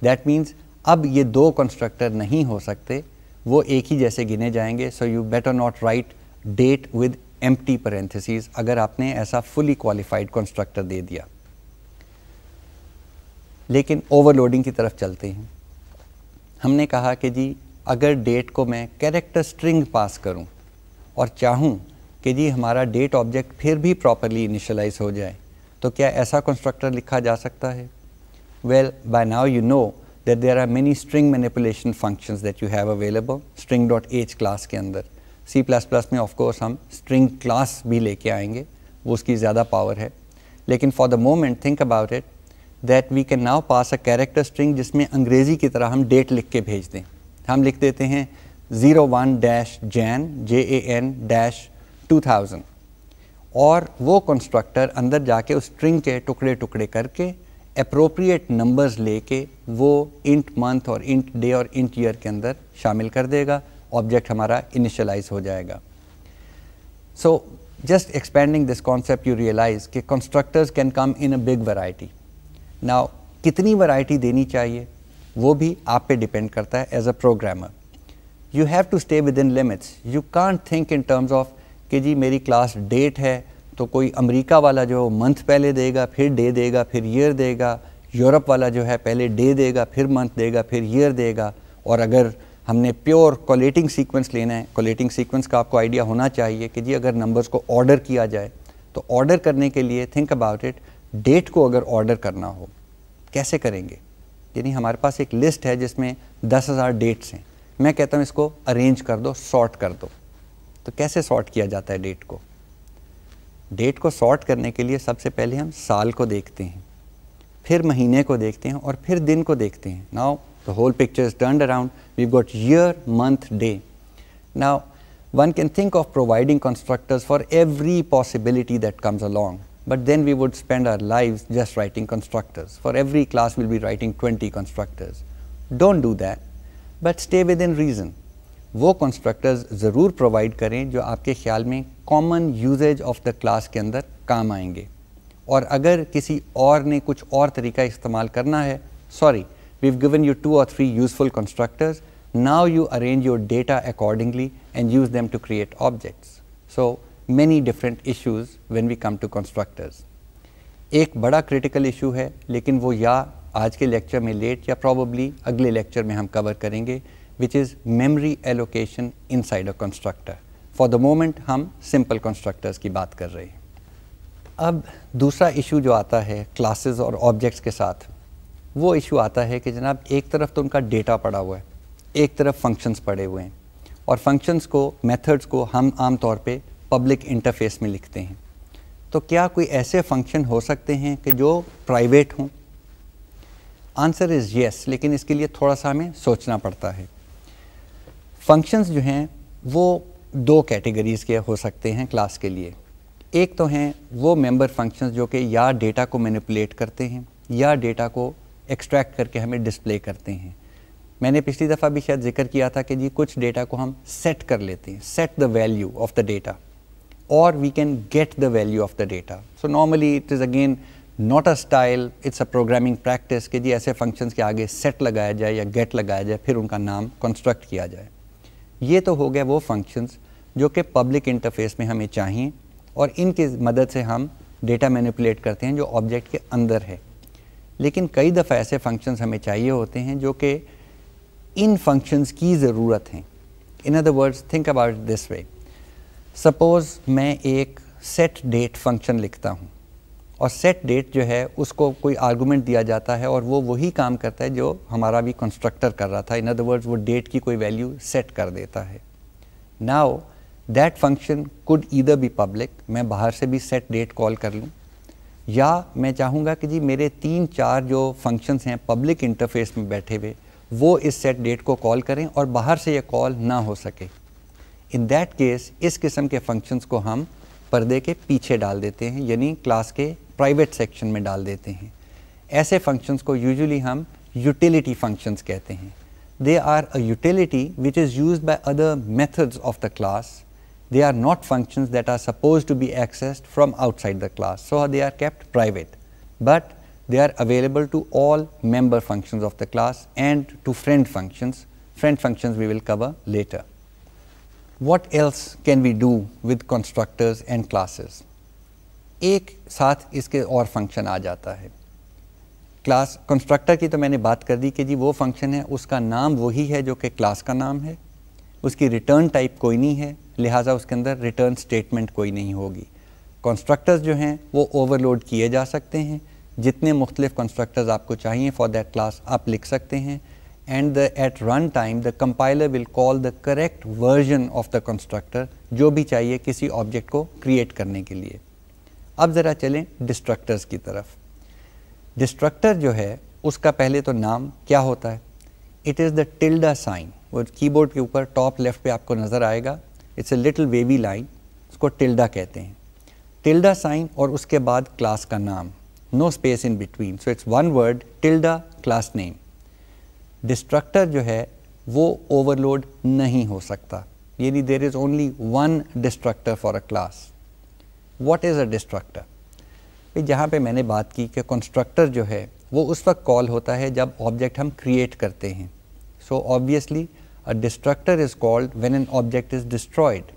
Speaker 1: That means अब ये दो constructor नहीं हो सकते, वो एक ही जैसे गिने जाएँगे so you better not write date with empty parenthesis अगर आपने ऐसा फुली क्वालिफाइड कंस्ट्रक्टर दे दिया। लेकिन ओवरलोडिंग की तरफ़ चलते हैं। हमने कहा कि जी, अगर डेट को मैं कैरेक्टर स्ट्रिंग पास करूँ और चाहूँ कि जी हमारा डेट ऑब्जेक्ट फिर भी प्रॉपरली इनिशलाइज हो जाए तो क्या ऐसा कंस्ट्रक्टर लिखा जा सकता है? Well by now you know that there are many string manipulation functions that you have available string dot h class के अंदर प्लस में ऑफकोर्स हम स्ट्रिंग क्लास भी लेके आएँगे, वो उसकी ज़्यादा पावर है. लेकिन for the moment think about it that we can now pass a character string जिसमें अंग्रेज़ी की तरह हम डेट लिख के भेज दें. हम लिख देते हैं zero one dash Jan J A N dash two thousand और वो कंस्ट्रक्टर अंदर जाके उस स्ट्रिंग के टुकड़े टुकड़े करके अप्रोप्रिएट नंबर्स लेके वो इंट मंथ और इंट डे और इंट ईयर के अंदर शामिल कर देगा ऑब्जेक्ट हमारा इनिशलाइज हो जाएगा। So just expending this concept you realise कि constructors can come in a big variety now कितनी वैरायटी देनी चाहिए, वो भी आप पे डिपेंड करता है as a programmer you have to stay within limits you can't think in terms of कि जी मेरी क्लास डेट है तो कोई अमेरिका वाला जो मंथ पहले देगा, फिर डे दे देगा, फिर ईयर देगा, यूरोप वाला जो है पहले डे दे देगा, फिर मंथ देगा, फिर ईयर देगा। और अगर हमने प्योर कोलेटिंग सीक्वेंस लेना है कोलेटिंग सीक्वेंस का आपको आइडिया होना चाहिए कि जी अगर नंबर्स को ऑर्डर किया जाए तो ऑर्डर करने के लिए थिंक अबाउट इट डेट को अगर ऑर्डर करना हो, कैसे करेंगे? यानी हमारे पास एक लिस्ट है जिसमें दस हज़ार डेट्स हैं। मैं कहता हूँ इसको अरेंज कर दो सॉर्ट कर दो। तो कैसे सॉर्ट किया जाता है डेट को? डेट को सॉर्ट करने के लिए सबसे पहले हम साल को देखते हैं, फिर महीने को देखते हैं और फिर दिन को देखते हैं। Now the whole picture is turn around we got year month day now one can think of providing constructors for every possibility that comes along but then we would spend our lives just writing constructors for every class will be writing twenty constructors don't do that but stay within reason वो constructors ज़रूर provide करें जो आपके ख्याल में common usages of the class के अंदर काम आएँगे। और अगर किसी और ने कुछ और तरीका इस्तेमाल करना है sorry we have given you two और three useful constructors now you arrange your data accordingly and use them to create objects so many different issues when we come to constructors एक बड़ा क्रिटिकल इशू है, लेकिन वो या आज के lecture में लेट या प्रॉबली अगले लेक्चर में हम कवर करेंगे which is memory allocation inside a constructor for the moment हम सिंपल कंस्ट्रक्टर्स की बात कर रहे हैं। अब दूसरा इशू जो आता है क्लासेस और ऑब्जेक्ट्स के साथ, वो इशू आता है कि जनाब, एक तरफ़ तो उनका डेटा पड़ा हुआ है, एक तरफ़ फ़ंक्शंस पड़े हुए हैं, और फ़ंक्शंस को मेथड्स को हम आम तौर पे पब्लिक इंटरफेस में लिखते हैं। तो क्या कोई ऐसे फ़ंक्शन हो सकते हैं कि जो प्राइवेट हों? आंसर इज़ येस लेकिन इसके लिए थोड़ा सा हमें सोचना पड़ता है। फ़ंक्शंस जो हैं, वो दो कैटेगरीज़ के हो सकते हैं क्लास के लिए। एक तो हैं वो मेंबर फ़ंक्शंस जो कि या डेटा को मैनिपुलेट करते हैं, या डेटा को एक्सट्रैक्ट करके हमें डिस्प्ले करते हैं। मैंने पिछली दफ़ा भी शायद ज़िक्र किया था कि जी कुछ डेटा को हम सेट कर लेते हैं set the value of the data और we can get the value of the data so normally it is again not a style it's a programming practice कि जी ऐसे फ़ंक्शंस के आगे सेट लगाया जाए या गेट लगाया जाए, फिर उनका नाम कंस्ट्रक्ट किया जाए। ये तो हो गया वो फ़ंक्शंस जो कि पब्लिक इंटरफेस में हमें चाहिए और इनकी मदद से हम डेटा मैनिपुलेट करते हैं जो ऑब्जेक्ट के अंदर है। लेकिन कई दफ़ा ऐसे फ़ंक्शंस हमें चाहिए होते हैं जो कि इन फ़ंक्शंस की ज़रूरत हैं। In other words think about this way suppose मैं एक सेट डेट फ़ंक्शन लिखता हूँ। और सेट डेट जो है, उसको कोई आर्गूमेंट दिया जाता है और वो वही काम करता है जो हमारा भी कंस्ट्रक्टर कर रहा था। इन अदर वर्ड्स वो डेट की कोई वैल्यू सेट कर देता है। Now that function could either be public मैं बाहर से भी सेट डेट कॉल कर लूँ, या मैं चाहूँगा कि जी मेरे तीन चार जो फ़ंक्शंस हैं पब्लिक इंटरफेस में बैठे हुए, वो इस सेट डेट को कॉल करें और बाहर से ये कॉल ना हो सके। इन दैट केस इस किस्म के फ़ंक्शंस को हम पर्दे के पीछे डाल देते हैं, यानी क्लास के प्राइवेट सेक्शन में डाल देते हैं ऐसे फंक्शंस को यूजुअली हम यूटिलिटी फंक्शंस कहते हैं they are a utility which is use by other methods of the class they are not functions that are supposed to be accessed from outside the class. So, they are kept private, but they are available to all member functions of the class and to friend functions. Friend functions we will cover later. What else can we do with constructors and classes? एक साथ इसके और function आ जाता है। Class constructor की तो मैंने बात कर दी कि जी वो फ़ंक्शन है, उसका नाम वही है जो कि क्लास का नाम है। उसकी रिटर्न टाइप कोई नहीं है, लिहाजा उसके अंदर रिटर्न स्टेटमेंट कोई नहीं होगी। कंस्ट्रक्टर्स जो हैं, वो ओवरलोड किए जा सकते हैं। जितने मुख्तलिफ़ कंस्ट्रक्टर्स आपको चाहिए फॉर दैट क्लास आप लिख सकते हैं। And the at run time the compiler will call the correct version of the constructor जो भी चाहिए किसी ऑब्जेक्ट को क्रिएट करने के लिए। अब ज़रा चलें डिस्ट्रक्टर्स की तरफ़। डिस्ट्रक्टर जो है, उसका पहले तो नाम क्या होता है? It is the tilde sign वो कीबोर्ड के ऊपर टॉप लेफ़्ट पे आपको नज़र आएगा। It's a little wavy line उसको टिल्डा कहते हैं। टिल्डा साइन और उसके बाद क्लास का नाम। No space in between so it's one word tilde class name destructor जो है, वो ओवरलोड नहीं हो सकता। यानी there is only one destructor for a class what is a destructor भाई, जहाँ पे मैंने बात की कि कंस्ट्रक्टर जो है, वो उस वक्त कॉल होता है जब ऑब्जेक्ट हम क्रिएट करते हैं। So obviously a destructor is called when an object is destroyed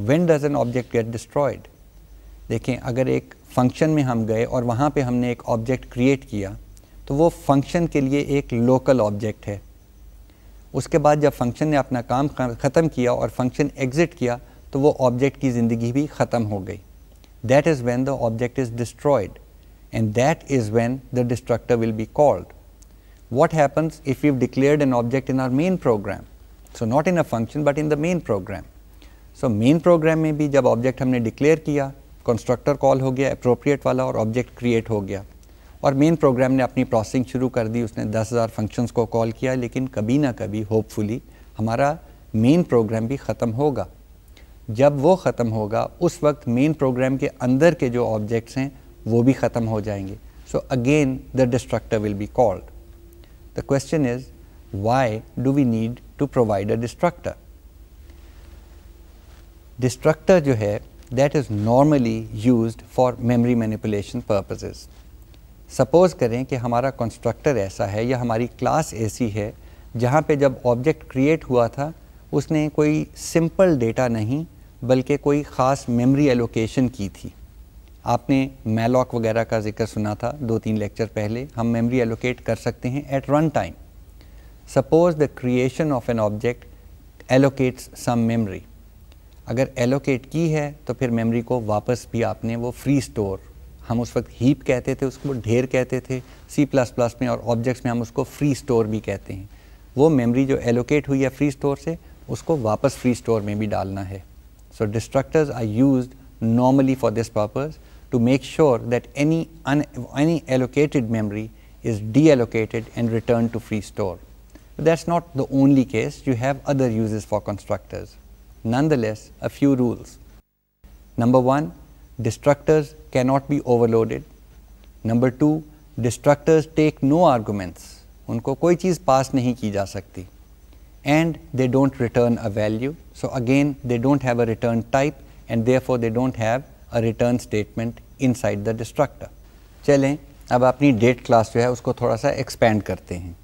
Speaker 1: When does an object get destroyed देखें, अगर एक फ़ंक्शन में हम गए और वहाँ पे हमने एक ऑब्जेक्ट क्रिएट किया तो वो फ़ंक्शन के लिए एक लोकल ऑब्जेक्ट है। उसके बाद जब फ़ंक्शन ने अपना काम ख़त्म किया और फ़ंक्शन एग्ज़िट किया तो वो ऑब्जेक्ट की ज़िंदगी भी ख़त्म हो गई। That is when the object is destroyed and that is when the destructor will be called what happens if you declared an object in our main program so not in a function but in the main program so main program में भी जब object हमने declare किया constructor call हो गया appropriate वाला और object create हो गया। और मेन प्रोग्राम ने अपनी प्रोसेसिंग शुरू कर दी उसने 10,000 फ़ंक्शंस को कॉल किया लेकिन कभी ना कभी होपफुली हमारा मेन प्रोग्राम भी ख़त्म होगा। जब वो ख़त्म होगा, उस वक्त मेन प्रोग्राम के अंदर के जो ऑब्जेक्ट्स हैं, वो भी ख़त्म हो जाएँगे। So again the destructor will be called the question is why do we need to provide a destructor destructor जो है, that is normally used for memory manipulation purposes. Suppose करें कि हमारा कंस्ट्रक्टर ऐसा है या हमारी क्लास ऐसी है, जहाँ पे जब ऑब्जेक्ट क्रिएट हुआ था, उसने कोई सिंपल डेटा नहीं बल्कि कोई ख़ास मेमोरी एलोकेशन की थी। आपने मेलॉक वगैरह का ज़िक्र सुना था दो तीन लेक्चर पहले। हम मेमोरी एलोकेट कर सकते हैं at run time suppose the creation of an object allocates some memory अगर एलोकेट की है तो फिर मेमोरी को वापस भी आपने वो फ्री स्टोर हम उस वक्त हीप कहते थे, उसको ढेर कहते थे। सी प्लस प्लस में और ऑब्जेक्ट्स में हम उसको फ्री स्टोर भी कहते हैं। वो मेमोरी जो एलोकेट हुई है फ्री स्टोर से, उसको वापस फ्री स्टोर में भी डालना है। So destructors are use normally for this purpose to make sure that any, any allocated memory is deallocated and returned to free store. But that is not the only case, you have other uses for constructors. Nonetheless, a few rules. Number one, destructors cannot be overloaded. Number two, destructors take no arguments. उनको कोई चीज़ पास नहीं की जा सकती And they don't return a value. So, again they don't have a return type and therefore, they don't have a return statement inside the destructor. चलें अब अपनी date class जो है उसको थोड़ा सा एक्सपेंड करते हैं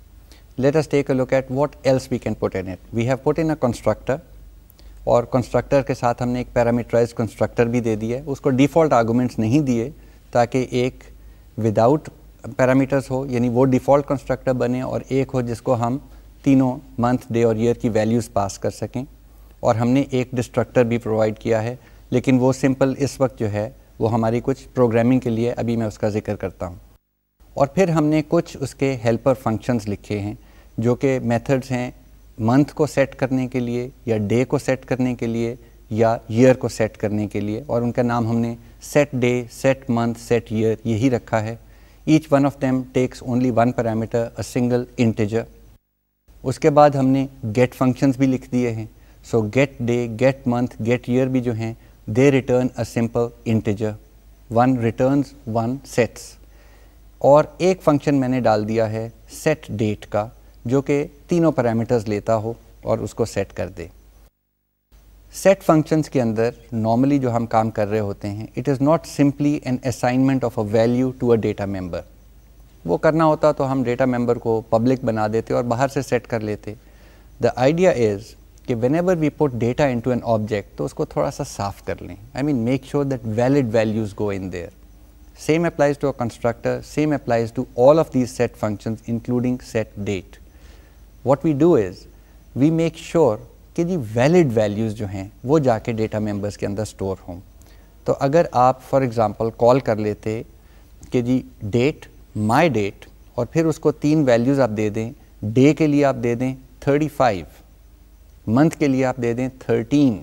Speaker 1: let us take a look at what else we can put in it we have put in a constructor और कंस्ट्रक्टर के साथ हमने एक पैरामीटराइज कंस्ट्रक्टर भी दे दिया है उसको डिफ़ॉल्ट आर्गूमेंट्स नहीं दिए ताकि एक विदाउट पैरामीटर्स हो यानी वो डिफ़ॉल्ट कंस्ट्रक्टर बने और एक हो जिसको हम तीनों मंथ डे और ईयर की वैल्यूज़ पास कर सकें। और हमने एक डिस्ट्रक्टर भी प्रोवाइड किया है, लेकिन वो सिंपल इस वक्त जो है, वो हमारी कुछ प्रोग्रामिंग के लिए अभी मैं उसका ज़िक्र करता हूँ। और फिर हमने कुछ उसके हेल्पर फ़ंक्शंस लिखे हैं, जो कि मेथड्स हैं मंथ को सेट करने के लिए, या डे को सेट करने के लिए, या ईयर को सेट करने के लिए। और उनका नाम हमने set day set month set year यही रखा है। Each one of them takes only one parameter a single integer उसके बाद हमने गेट फ़ंक्शंस भी लिख दिए हैं। So get day get month get year भी जो हैं they return a simple integer one returns one sets और एक फ़ंक्शन मैंने डाल दिया है सेट डेट का, जो कि तीनों पैरामीटर्स लेता हो और उसको सेट कर दे। सेट फ़ंक्शंस के अंदर नॉर्मली जो हम काम कर रहे होते हैं it is not simply an assignment of a value to a data member वो करना होता तो हम डेटा मेंबर को पब्लिक बना देते और बाहर से सेट कर लेते। द आइडिया इज़ कि whenever we put data into an object तो उसको थोड़ा सा साफ़ कर लें। I mean make sure that valid values go in there same applies to a constructor same applies to all of these set functions including set date what we do is we make sure कि जी valid values जो हैं, वो जाके data members के अंदर store हों। तो अगर आप फॉर एग्ज़ाम्पल कॉल कर लेते कि जी डेट माई डेट और फिर उसको तीन वैल्यूज़ आप दे दें। डे के लिए आप दे दें 35 मंथ के लिए आप दे दें 13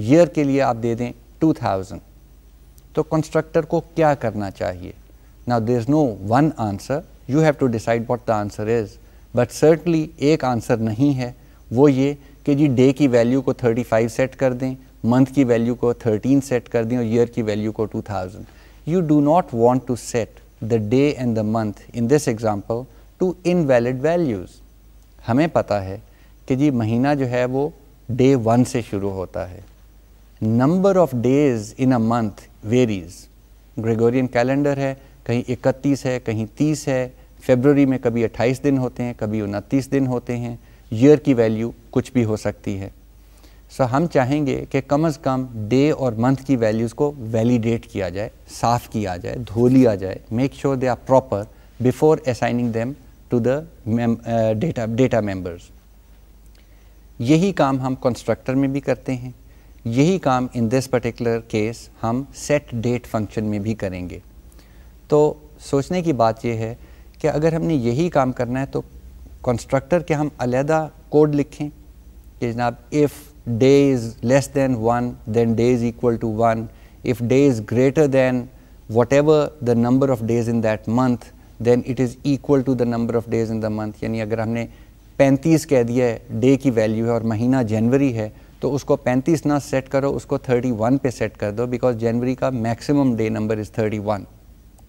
Speaker 1: ईयर के लिए आप दे दें 2000 तो कंस्ट्रक्टर को क्या करना चाहिए? Now there is no one answer you have to decide what the answer is but certainly एक आंसर नहीं है। वो ये कि जी डे की वैल्यू को 35 सेट कर दें मंथ की वैल्यू को 13 सेट कर दें और ईयर की वैल्यू को 2000 you do not want to set the day and the month in this example to invalid values हमें पता है कि जी महीना जो है वो डे वन से शुरू होता है। Number of days in a month varies Gregorian calendar है, कहीं इकतीस है, कहीं तीस है। फेबररी में कभी 28 दिन होते हैं, कभी उनतीस दिन होते हैं। ईयर की वैल्यू कुछ भी हो सकती है। सो हम चाहेंगे कि कम अज़ कम डे और मंथ की वैल्यूज़ को वैलिडेट किया जाए, साफ़ किया जाए, धो लिया जाए make sure they are proper before assigning them to the data data members यही काम हम कंस्ट्रक्टर में भी करते हैं। यही काम इन दिस पर्टिकुलर केस हम सेट डेट फ़ंक्शन में भी करेंगे। तो सोचने की बात यह है कि अगर हमने यही काम करना है तो कंस्ट्रक्टर के हम अलहदा कोड लिखें कि जनाब if is less than one then day is equal to one if day is greater than whatever the number of days in that month then it is equal to the number of days in the month यानी अगर हमने पैंतीस कह दिया है day की value है और महीना जनवरी है तो उसको 35 ना सेट करो, उसको 31 पे सेट कर दो बिकॉज़ जनवरी का मैक्सिमम डे नंबर इज़ 31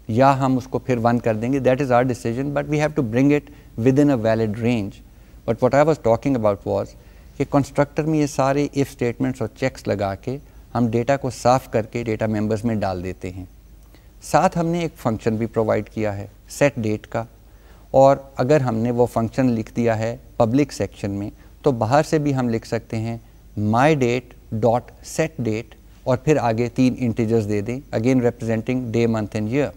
Speaker 1: या हम उसको फिर वन कर देंगे that is our decision but we have to bring it within a valid range but what I was talking about was कि कंस्ट्रक्टर में ये सारे इफ़ स्टेटमेंट्स और चेक्स लगा के हम डेटा को साफ़ करके डेटा मेंबर्स में डाल देते हैं। साथ हमने एक फ़ंक्शन भी प्रोवाइड किया है सेट डेट का। और अगर हमने वो फ़ंक्शन लिख दिया है पब्लिक सेक्शन में तो बाहर से भी हम लिख सकते हैं my date dot set date और फिर आगे तीन इंटीजर्स दे दें again representing day month and year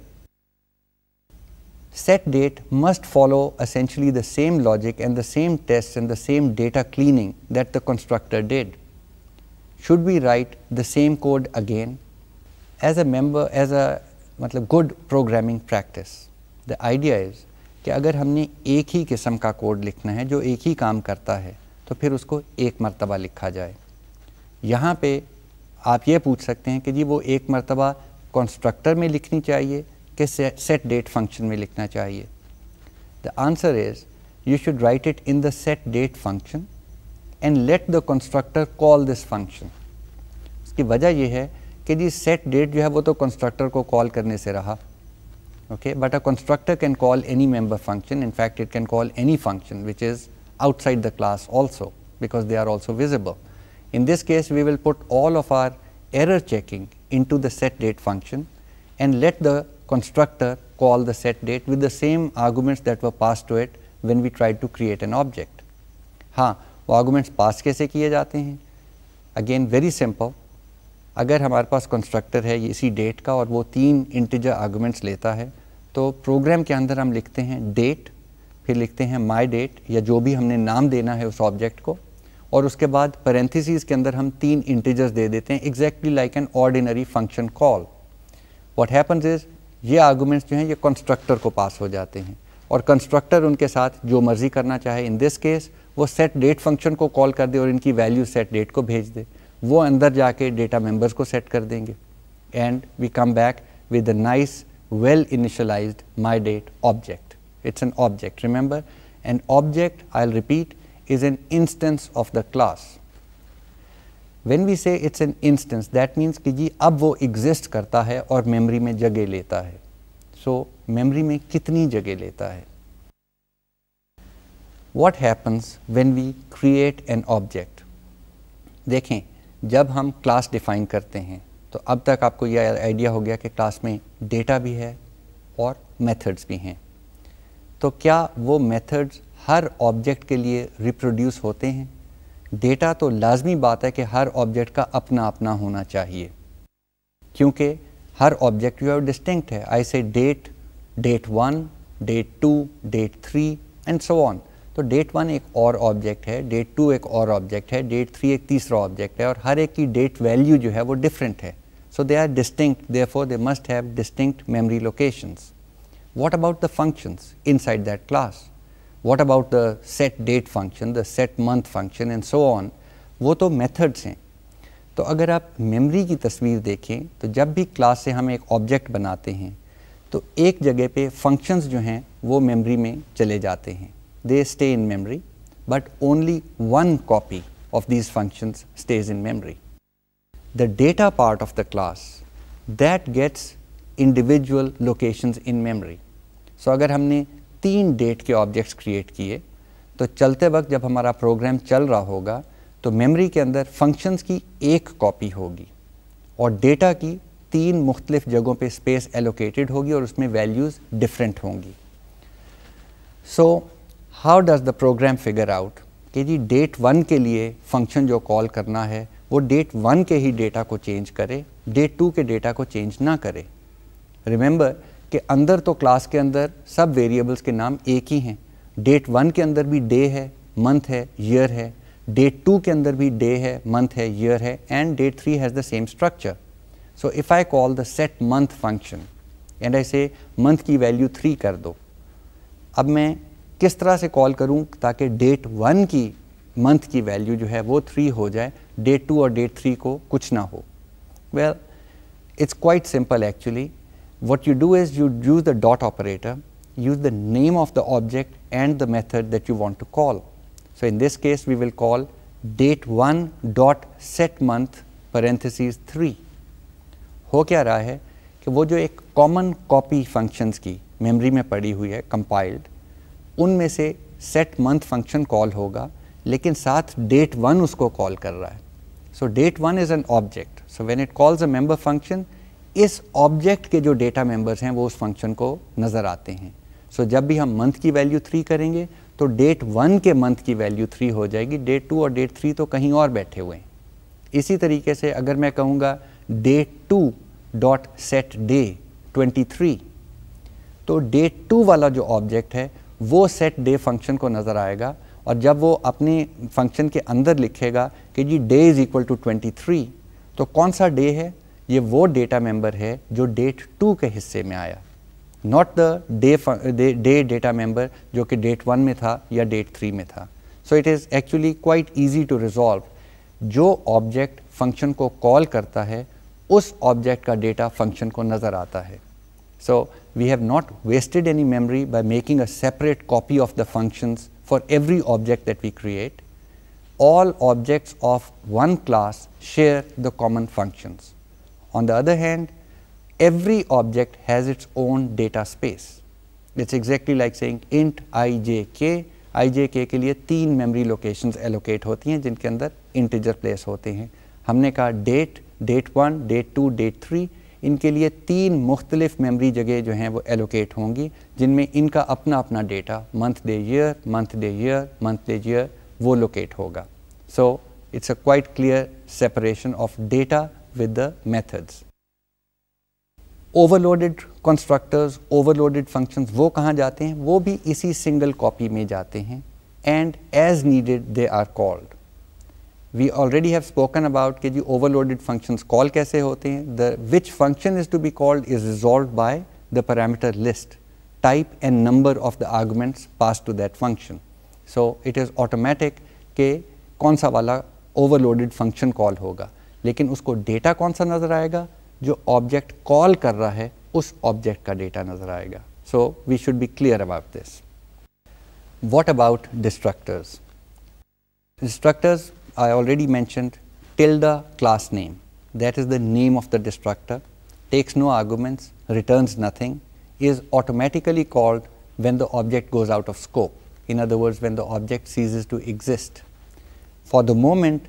Speaker 1: set date must follow essentially the same logic and the same tests and the same data cleaning that the constructor did. Should we write the same code again? As a member, as a मतलब good programming practice, the idea is कि अगर हमने एक ही किस्म का code लिखना है जो एक ही काम करता है तो फिर उसको एक मरतबा लिखा जाए यहाँ पे आप ये पूछ सकते हैं कि जी वो एक मरतबा कंस्ट्रक्टर में लिखनी चाहिए कि सेट डेट फंक्शन में लिखना चाहिए the answer is you should write it in the set date function and let the constructor call this function उसकी वजह यह है कि जी सेट डेट जो है वो तो कंस्ट्रक्टर को कॉल करने से रहा okay but a constructor can call any member function in fact it can call any function which is outside the class also because they are also visible. In this case, we will put all of our error checking into the set date function and let the constructor call the set date with the same arguments that were passed to it when we tried to create an object. हाँ वो arguments pass कैसे किए जाते हैं Again, very simple. अगर हमारे पास constructor है इसी डेट का और वो तीन इंटीजर आर्गूमेंट्स लेता है तो प्रोग्राम के अंदर हम लिखते हैं डेट फिर लिखते हैं माई डेट या जो भी हमने नाम देना है उस ऑब्जेक्ट को, और उसके बाद पेरेंथिस के अंदर हम तीन इंटीजर्स दे देते हैं exactly like an ordinary function call what happens is ये आर्गूमेंट्स जो हैं, ये कंस्ट्रक्टर को पास हो जाते हैं। और कंस्ट्रक्टर उनके साथ जो मर्ज़ी करना चाहे इन दिस केस वो सेट डेट फ़ंक्शन को कॉल कर दे और इनकी वैल्यू सेट डेट को भेज दे। वो अंदर जाके डेटा मेंबर्स को सेट कर देंगे। And we come back with a nice well initialized my date object it's an object remember an object I repeat is an instance of the class. When we say it's an instance that means कि जी, अब वो exist करता है और memory में जगह लेता है। सो so, memory में कितनी जगह लेता है? What happens when we create an object देखें, जब हम क्लास डिफाइन करते हैं तो अब तक आपको यह आइडिया हो गया कि क्लास में डेटा भी है और मेथड्स भी हैं। तो क्या वो मेथड्स हर ऑब्जेक्ट के लिए रिप्रोड्यूस होते हैं? डेटा तो लाजमी बात है कि हर ऑब्जेक्ट का अपना अपना होना चाहिए। क्योंकि हर ऑब्जेक्ट जो है डिस्टिंक्ट है। I say date date one, date two, date three, and so on. तो डेट वन एक और ऑब्जेक्ट है, डेट टू एक और ऑब्जेक्ट है, डेट थ्री एक तीसरा ऑब्जेक्ट है, और हर एक की डेट वैल्यू जो है वो डिफरेंट है। So they are distinct therefore they must have distinct memory locations What about the functions inside that class? What about the set date function, the set month function and so on? वो तो methods हैं तो अगर आप memory की तस्वीर देखें तो जब भी क्लास से हम एक ऑब्जेक्ट बनाते हैं तो एक जगह पे फ़ंक्शंस जो हैं वो मेमोरी में चले जाते हैं they stay in memory but only one copy of these functions stays in memory. The data part of the class that gets individual locations in memory. So अगर हमने तीन डेट के ऑब्जेक्ट्स क्रिएट किए तो चलते वक्त जब हमारा प्रोग्राम चल रहा होगा तो मेमोरी के अंदर फ़ंक्शंस की एक कॉपी होगी और डेटा की तीन मुख्तलिफ़ जगहों पे स्पेस एलोकेटेड होगी और उसमें वैल्यूज़ डिफरेंट होंगी। So how does the program figure out कि जी डेट वन के लिए फ़ंक्शन जो कॉल करना है, वो डेट वन के ही डेटा को चेंज करे डेट टू के डेटा को चेंज ना करे। रिमेंबर कि अंदर तो क्लास के अंदर सब वेरिएबल्स के नाम एक ही हैं। डेट वन के अंदर भी डे है मंथ है ईयर है। डेट टू के अंदर भी डे है मंथ है ईयर है and date three has the same structure so if I call the set month function and I say month की वैल्यू थ्री कर दो, अब मैं किस तरह से कॉल करूँ ताकि डेट वन की मंथ की वैल्यू जो है वो थ्री हो जाए डेट टू और डेट थ्री को कुछ ना हो? Well it's quite simple actually what you do is you use the dot operator, use the name of the object and the method that you want to call. So, in this case we will call date 1 dot set month parentheses 3. हो क्या रहा है कि वो जो एक common copy functions की memory में पड़ी हुई है कंपाइल्ड उनमें से सेट मंथ फंक्शन कॉल होगा लेकिन साथ डेट वन उसको कॉल कर रहा है so date one is an object so when it calls a member function इस ऑब्जेक्ट के जो डेटा मेंबर्स हैं वो उस फ़ंक्शन को नज़र आते हैं। सो so, जब भी हम मंथ की वैल्यू थ्री करेंगे तो डेट वन के मंथ की वैल्यू थ्री हो जाएगी। डेट टू और डेट थ्री तो कहीं और बैठे हुए हैं। इसी तरीके से अगर मैं कहूँगा date two dot set day twenty three तो डेट टू वाला जो ऑब्जेक्ट है वो सेट डे फ़ंक्शन को नज़र आएगा। और जब वो अपने फ़ंक्शन के अंदर लिखेगा कि जी day is equal to twenty three तो कौन सा डे है? ये वो डेटा मेंबर है जो डेट टू के हिस्से में आया। Not the day day data member जो कि डेट वन में था या डेट थ्री में था। So it is actually quite easy to resolve जो ऑब्जेक्ट फ़ंक्शन को कॉल करता है, उस ऑब्जेक्ट का डेटा फ़ंक्शन को नज़र आता है। So we have not wasted any memory by making a separate copy of the functions for every object that we create all objects of one class share the common functions. On the other hand, every object has its own data space. It's exactly like saying int ijk, ijk के लिए तीन memory locations allocate होती हैं जिनके अंदर integer place होते हैं। हमने कहा date date one date two date three इनके लिए तीन मुख्तलिफ़ मेमरी जगह जो हैं वो एलोकेट होंगी जिनमें इनका अपना अपना data month day year month day year month day year वो लोकेट होगा। So it's a quite clear separation of data with the methods overloaded constructors overloaded functions वो कहाँ जाते हैं? वो भी इसी सिंगल कॉपी में जाते हैं and as needed they are called we already have spoken about कि जी ओवरलोडेड फ़ंक्शंस कॉल कैसे होते हैं? The which function is to be called is resolve by the parameter list type and number of the arguments pass to that function so it is automatic के कौन सा वाला overloaded function call होगा? लेकिन उसको डेटा कौन सा नज़र आएगा जो ऑब्जेक्ट कॉल कर रहा है उस ऑब्जेक्ट का डेटा नज़र आएगा so we should be clear about this what about destructors destructors I already mentioned tilde class name that is the name of the destructor takes no arguments returns nothing is automatically called when the object goes out of scope in other words when the object ceases to exist for the moment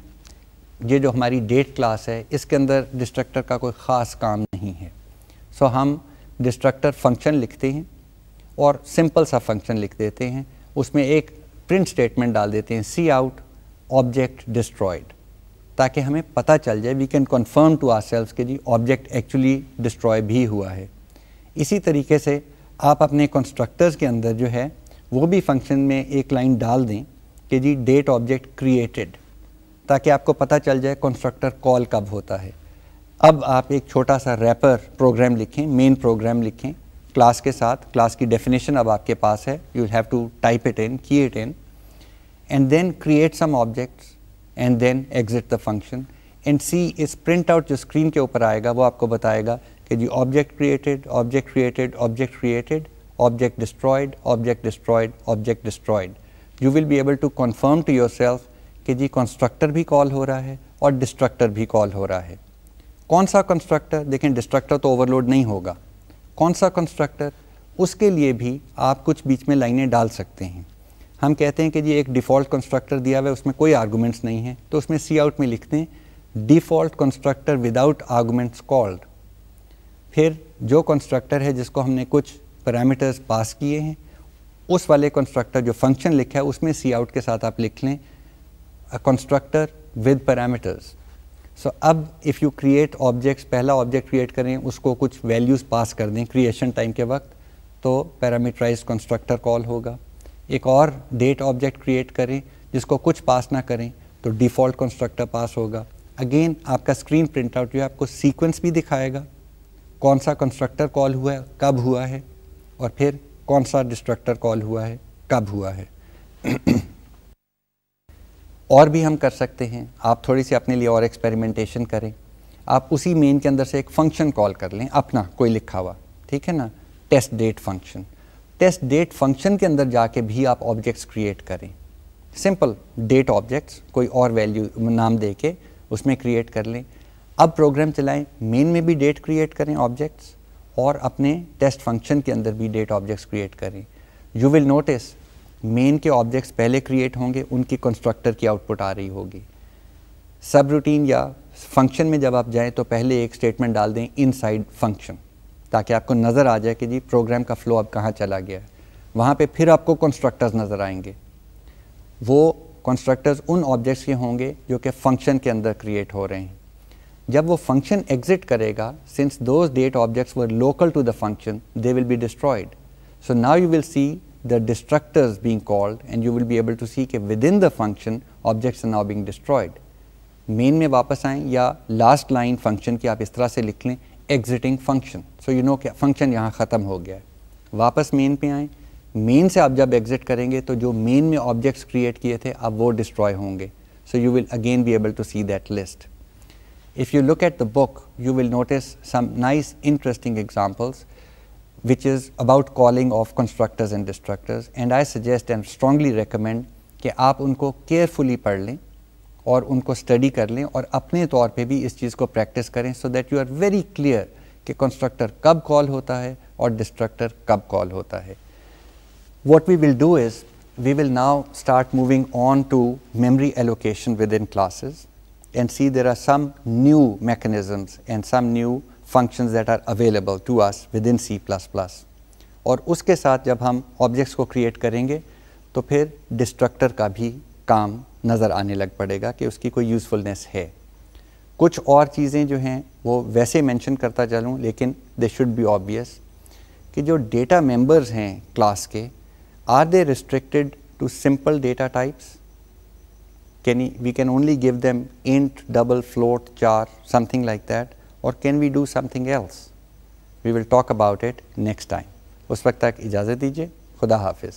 Speaker 1: ये जो हमारी date class है इसके अंदर destructor का कोई ख़ास काम नहीं है। सो so, हम डिस्ट्रक्टर फ़ंक्शन लिखते हैं और सिंपल सा फ़ंक्शन लिख देते हैं। उसमें एक प्रिंट स्टेटमेंट डाल देते हैं सी आउट ऑब्जेक्ट डिस्ट्रॉयड ताकि हमें पता चल जाए we can confirm to our self कि जी ऑब्जेक्ट एक्चुअली डिस्ट्रॉय भी हुआ है। इसी तरीके से आप अपने कंस्ट्रक्टर्स के अंदर जो है वो भी फ़ंक्शन में एक लाइन डाल दें कि जी डेट ऑब्जेक्ट क्रिएटेड ताकि आपको पता चल जाए कंस्ट्रक्टर कॉल कब होता है। अब आप एक छोटा सा रैपर प्रोग्राम लिखें मेन प्रोग्राम लिखें क्लास के साथ क्लास की डेफिनेशन अब आपके पास है you have to type it in key it in and then create some objects and then exit the function and see इस प्रिंट आउट जो स्क्रीन के ऊपर आएगा, वो आपको बताएगा कि जी object created object created object created object destroyed object destroyed object destroyed you will be able to confirm to your self कि जी constructor भी कॉल हो रहा है और डिस्ट्रक्टर भी कॉल हो रहा है। कौन सा कंस्ट्रक्टर देखें डिस्ट्रक्टर तो ओवरलोड नहीं होगा। कौन सा कंस्ट्रक्टर उसके लिए भी आप कुछ बीच में लाइनें डाल सकते हैं। हम कहते हैं कि जी एक डिफ़ॉल्ट कंस्ट्रक्टर दिया हुआ है, उसमें कोई आर्गूमेंट्स नहीं है तो उसमें सी आउट में लिखते हैं default constructor without arguments called फिर जो कंस्ट्रक्टर है, जिसको हमने कुछ पैरामीटर्स पास किए हैं, उस वाले कंस्ट्रक्टर जो फ़ंक्शन लिखा है, उसमें सी आउट के साथ आप लिख लें कंस्ट्रक्टर विद पैरामीटर्स सो अब इफ़ यू क्रिएट ऑब्जेक्ट्स पहला ऑब्जेक्ट क्रिएट करें, उसको कुछ वैल्यूज़ पास कर दें क्रिएशन टाइम के वक्त तो पैरामीटराइज कंस्ट्रक्टर कॉल होगा। एक और डेट ऑब्जेक्ट क्रिएट करें, जिसको कुछ पास ना करें तो डिफ़ॉल्ट कंस्ट्रक्टर पास होगा। अगेन आपका स्क्रीन प्रिंट आउट जो है, आपको सीक्वेंस भी दिखाएगा। कौन सा कंस्ट्रक्टर कॉल हुआ है, कब हुआ है, और फिर कौन सा डिस्ट्रक्टर कॉल हुआ है, कब हुआ है। और भी हम कर सकते हैं। आप थोड़ी सी अपने लिए और एक्सपेरिमेंटेशन करें। आप उसी मेन के अंदर से एक फ़ंक्शन कॉल कर लें, अपना, कोई लिखा हुआ। ठीक है ना? Test date function test date function के अंदर जाके भी आप ऑब्जेक्ट्स क्रिएट करें। सिंपल डेट ऑब्जेक्ट्स कोई और वैल्यू नाम दे के उसमें क्रिएट कर लें। अब प्रोग्राम चलाएँ मेन में भी डेट क्रिएट करें ऑब्जेक्ट्स और अपने टेस्ट फ़ंक्शन के अंदर भी डेट ऑब्जेक्ट्स क्रिएट करें। यू विल नोटिस मेन के ऑब्जेक्ट्स पहले क्रिएट होंगे, उनकी कंस्ट्रक्टर की आउटपुट आ रही होगी। सब रूटीन या फ़ंक्शन में जब आप जाएँ तो पहले एक स्टेटमेंट डाल दें इनसाइड फ़ंक्शन ताकि आपको नज़र आ जाए कि जी प्रोग्राम का फ्लो अब कहाँ चला गया है। वहाँ पे फिर आपको कंस्ट्रक्टर्स नज़र आएँगे। वो कंस्ट्रक्टर्स उन ऑब्जेक्ट्स के होंगे जो कि फ़ंक्शन के अंदर क्रिएट हो रहे हैं। जब वो फ़ंक्शन एग्जिट करेगा since those date objects were local to the function they will be destroyed so now you will see destructors being called and you will be able to see के within the function objects are now being destroyed main में वापस आएँ या last line function की आप इस तरह से लिख लें exiting function so you know क्या फ़ंक्शन यहाँ ख़त्म हो गया है। वापस मेन पे आए। मेन से आप जब एग्जिट करेंगे तो जो मेन में ऑब्जेक्ट्स क्रिएट किए थे, अब वो डिस्ट्रॉय होंगे। So you will again be able to see that list if you look at the book, you will notice some nice interesting examples. which is about calling of constructors and destructors and I suggest and strongly recommend कि आप उनको carefully पढ़ लें और उनको study कर लें और अपने तौर पे भी इस चीज़ को प्रैक्टिस करें so that you are very clear कि कंस्ट्रक्टर कब कॉल होता है और डिस्ट्रक्टर कब कॉल होता है what we will do is we will now start moving on to memory allocation within classes and see there are some new mechanisms and some new functions too are within C plus plus और उसके साथ जब हम objects को create करेंगे तो फिर destructor का भी काम नज़र आने लग पड़ेगा कि उसकी कोई यूज़फुलनेस है। कुछ और चीज़ें जो हैं, वो वैसे मेंशन करता चलूँ, लेकिन दे शुड बी ऑब्वियस कि जो डेटा मेंबर्स हैं क्लास के are they restricted to simple data types can we can only give them int double float char something like that? or can we do something else we will talk about it next time उस वक्त तक इजाज़त दीजिए खुदा हाफिज़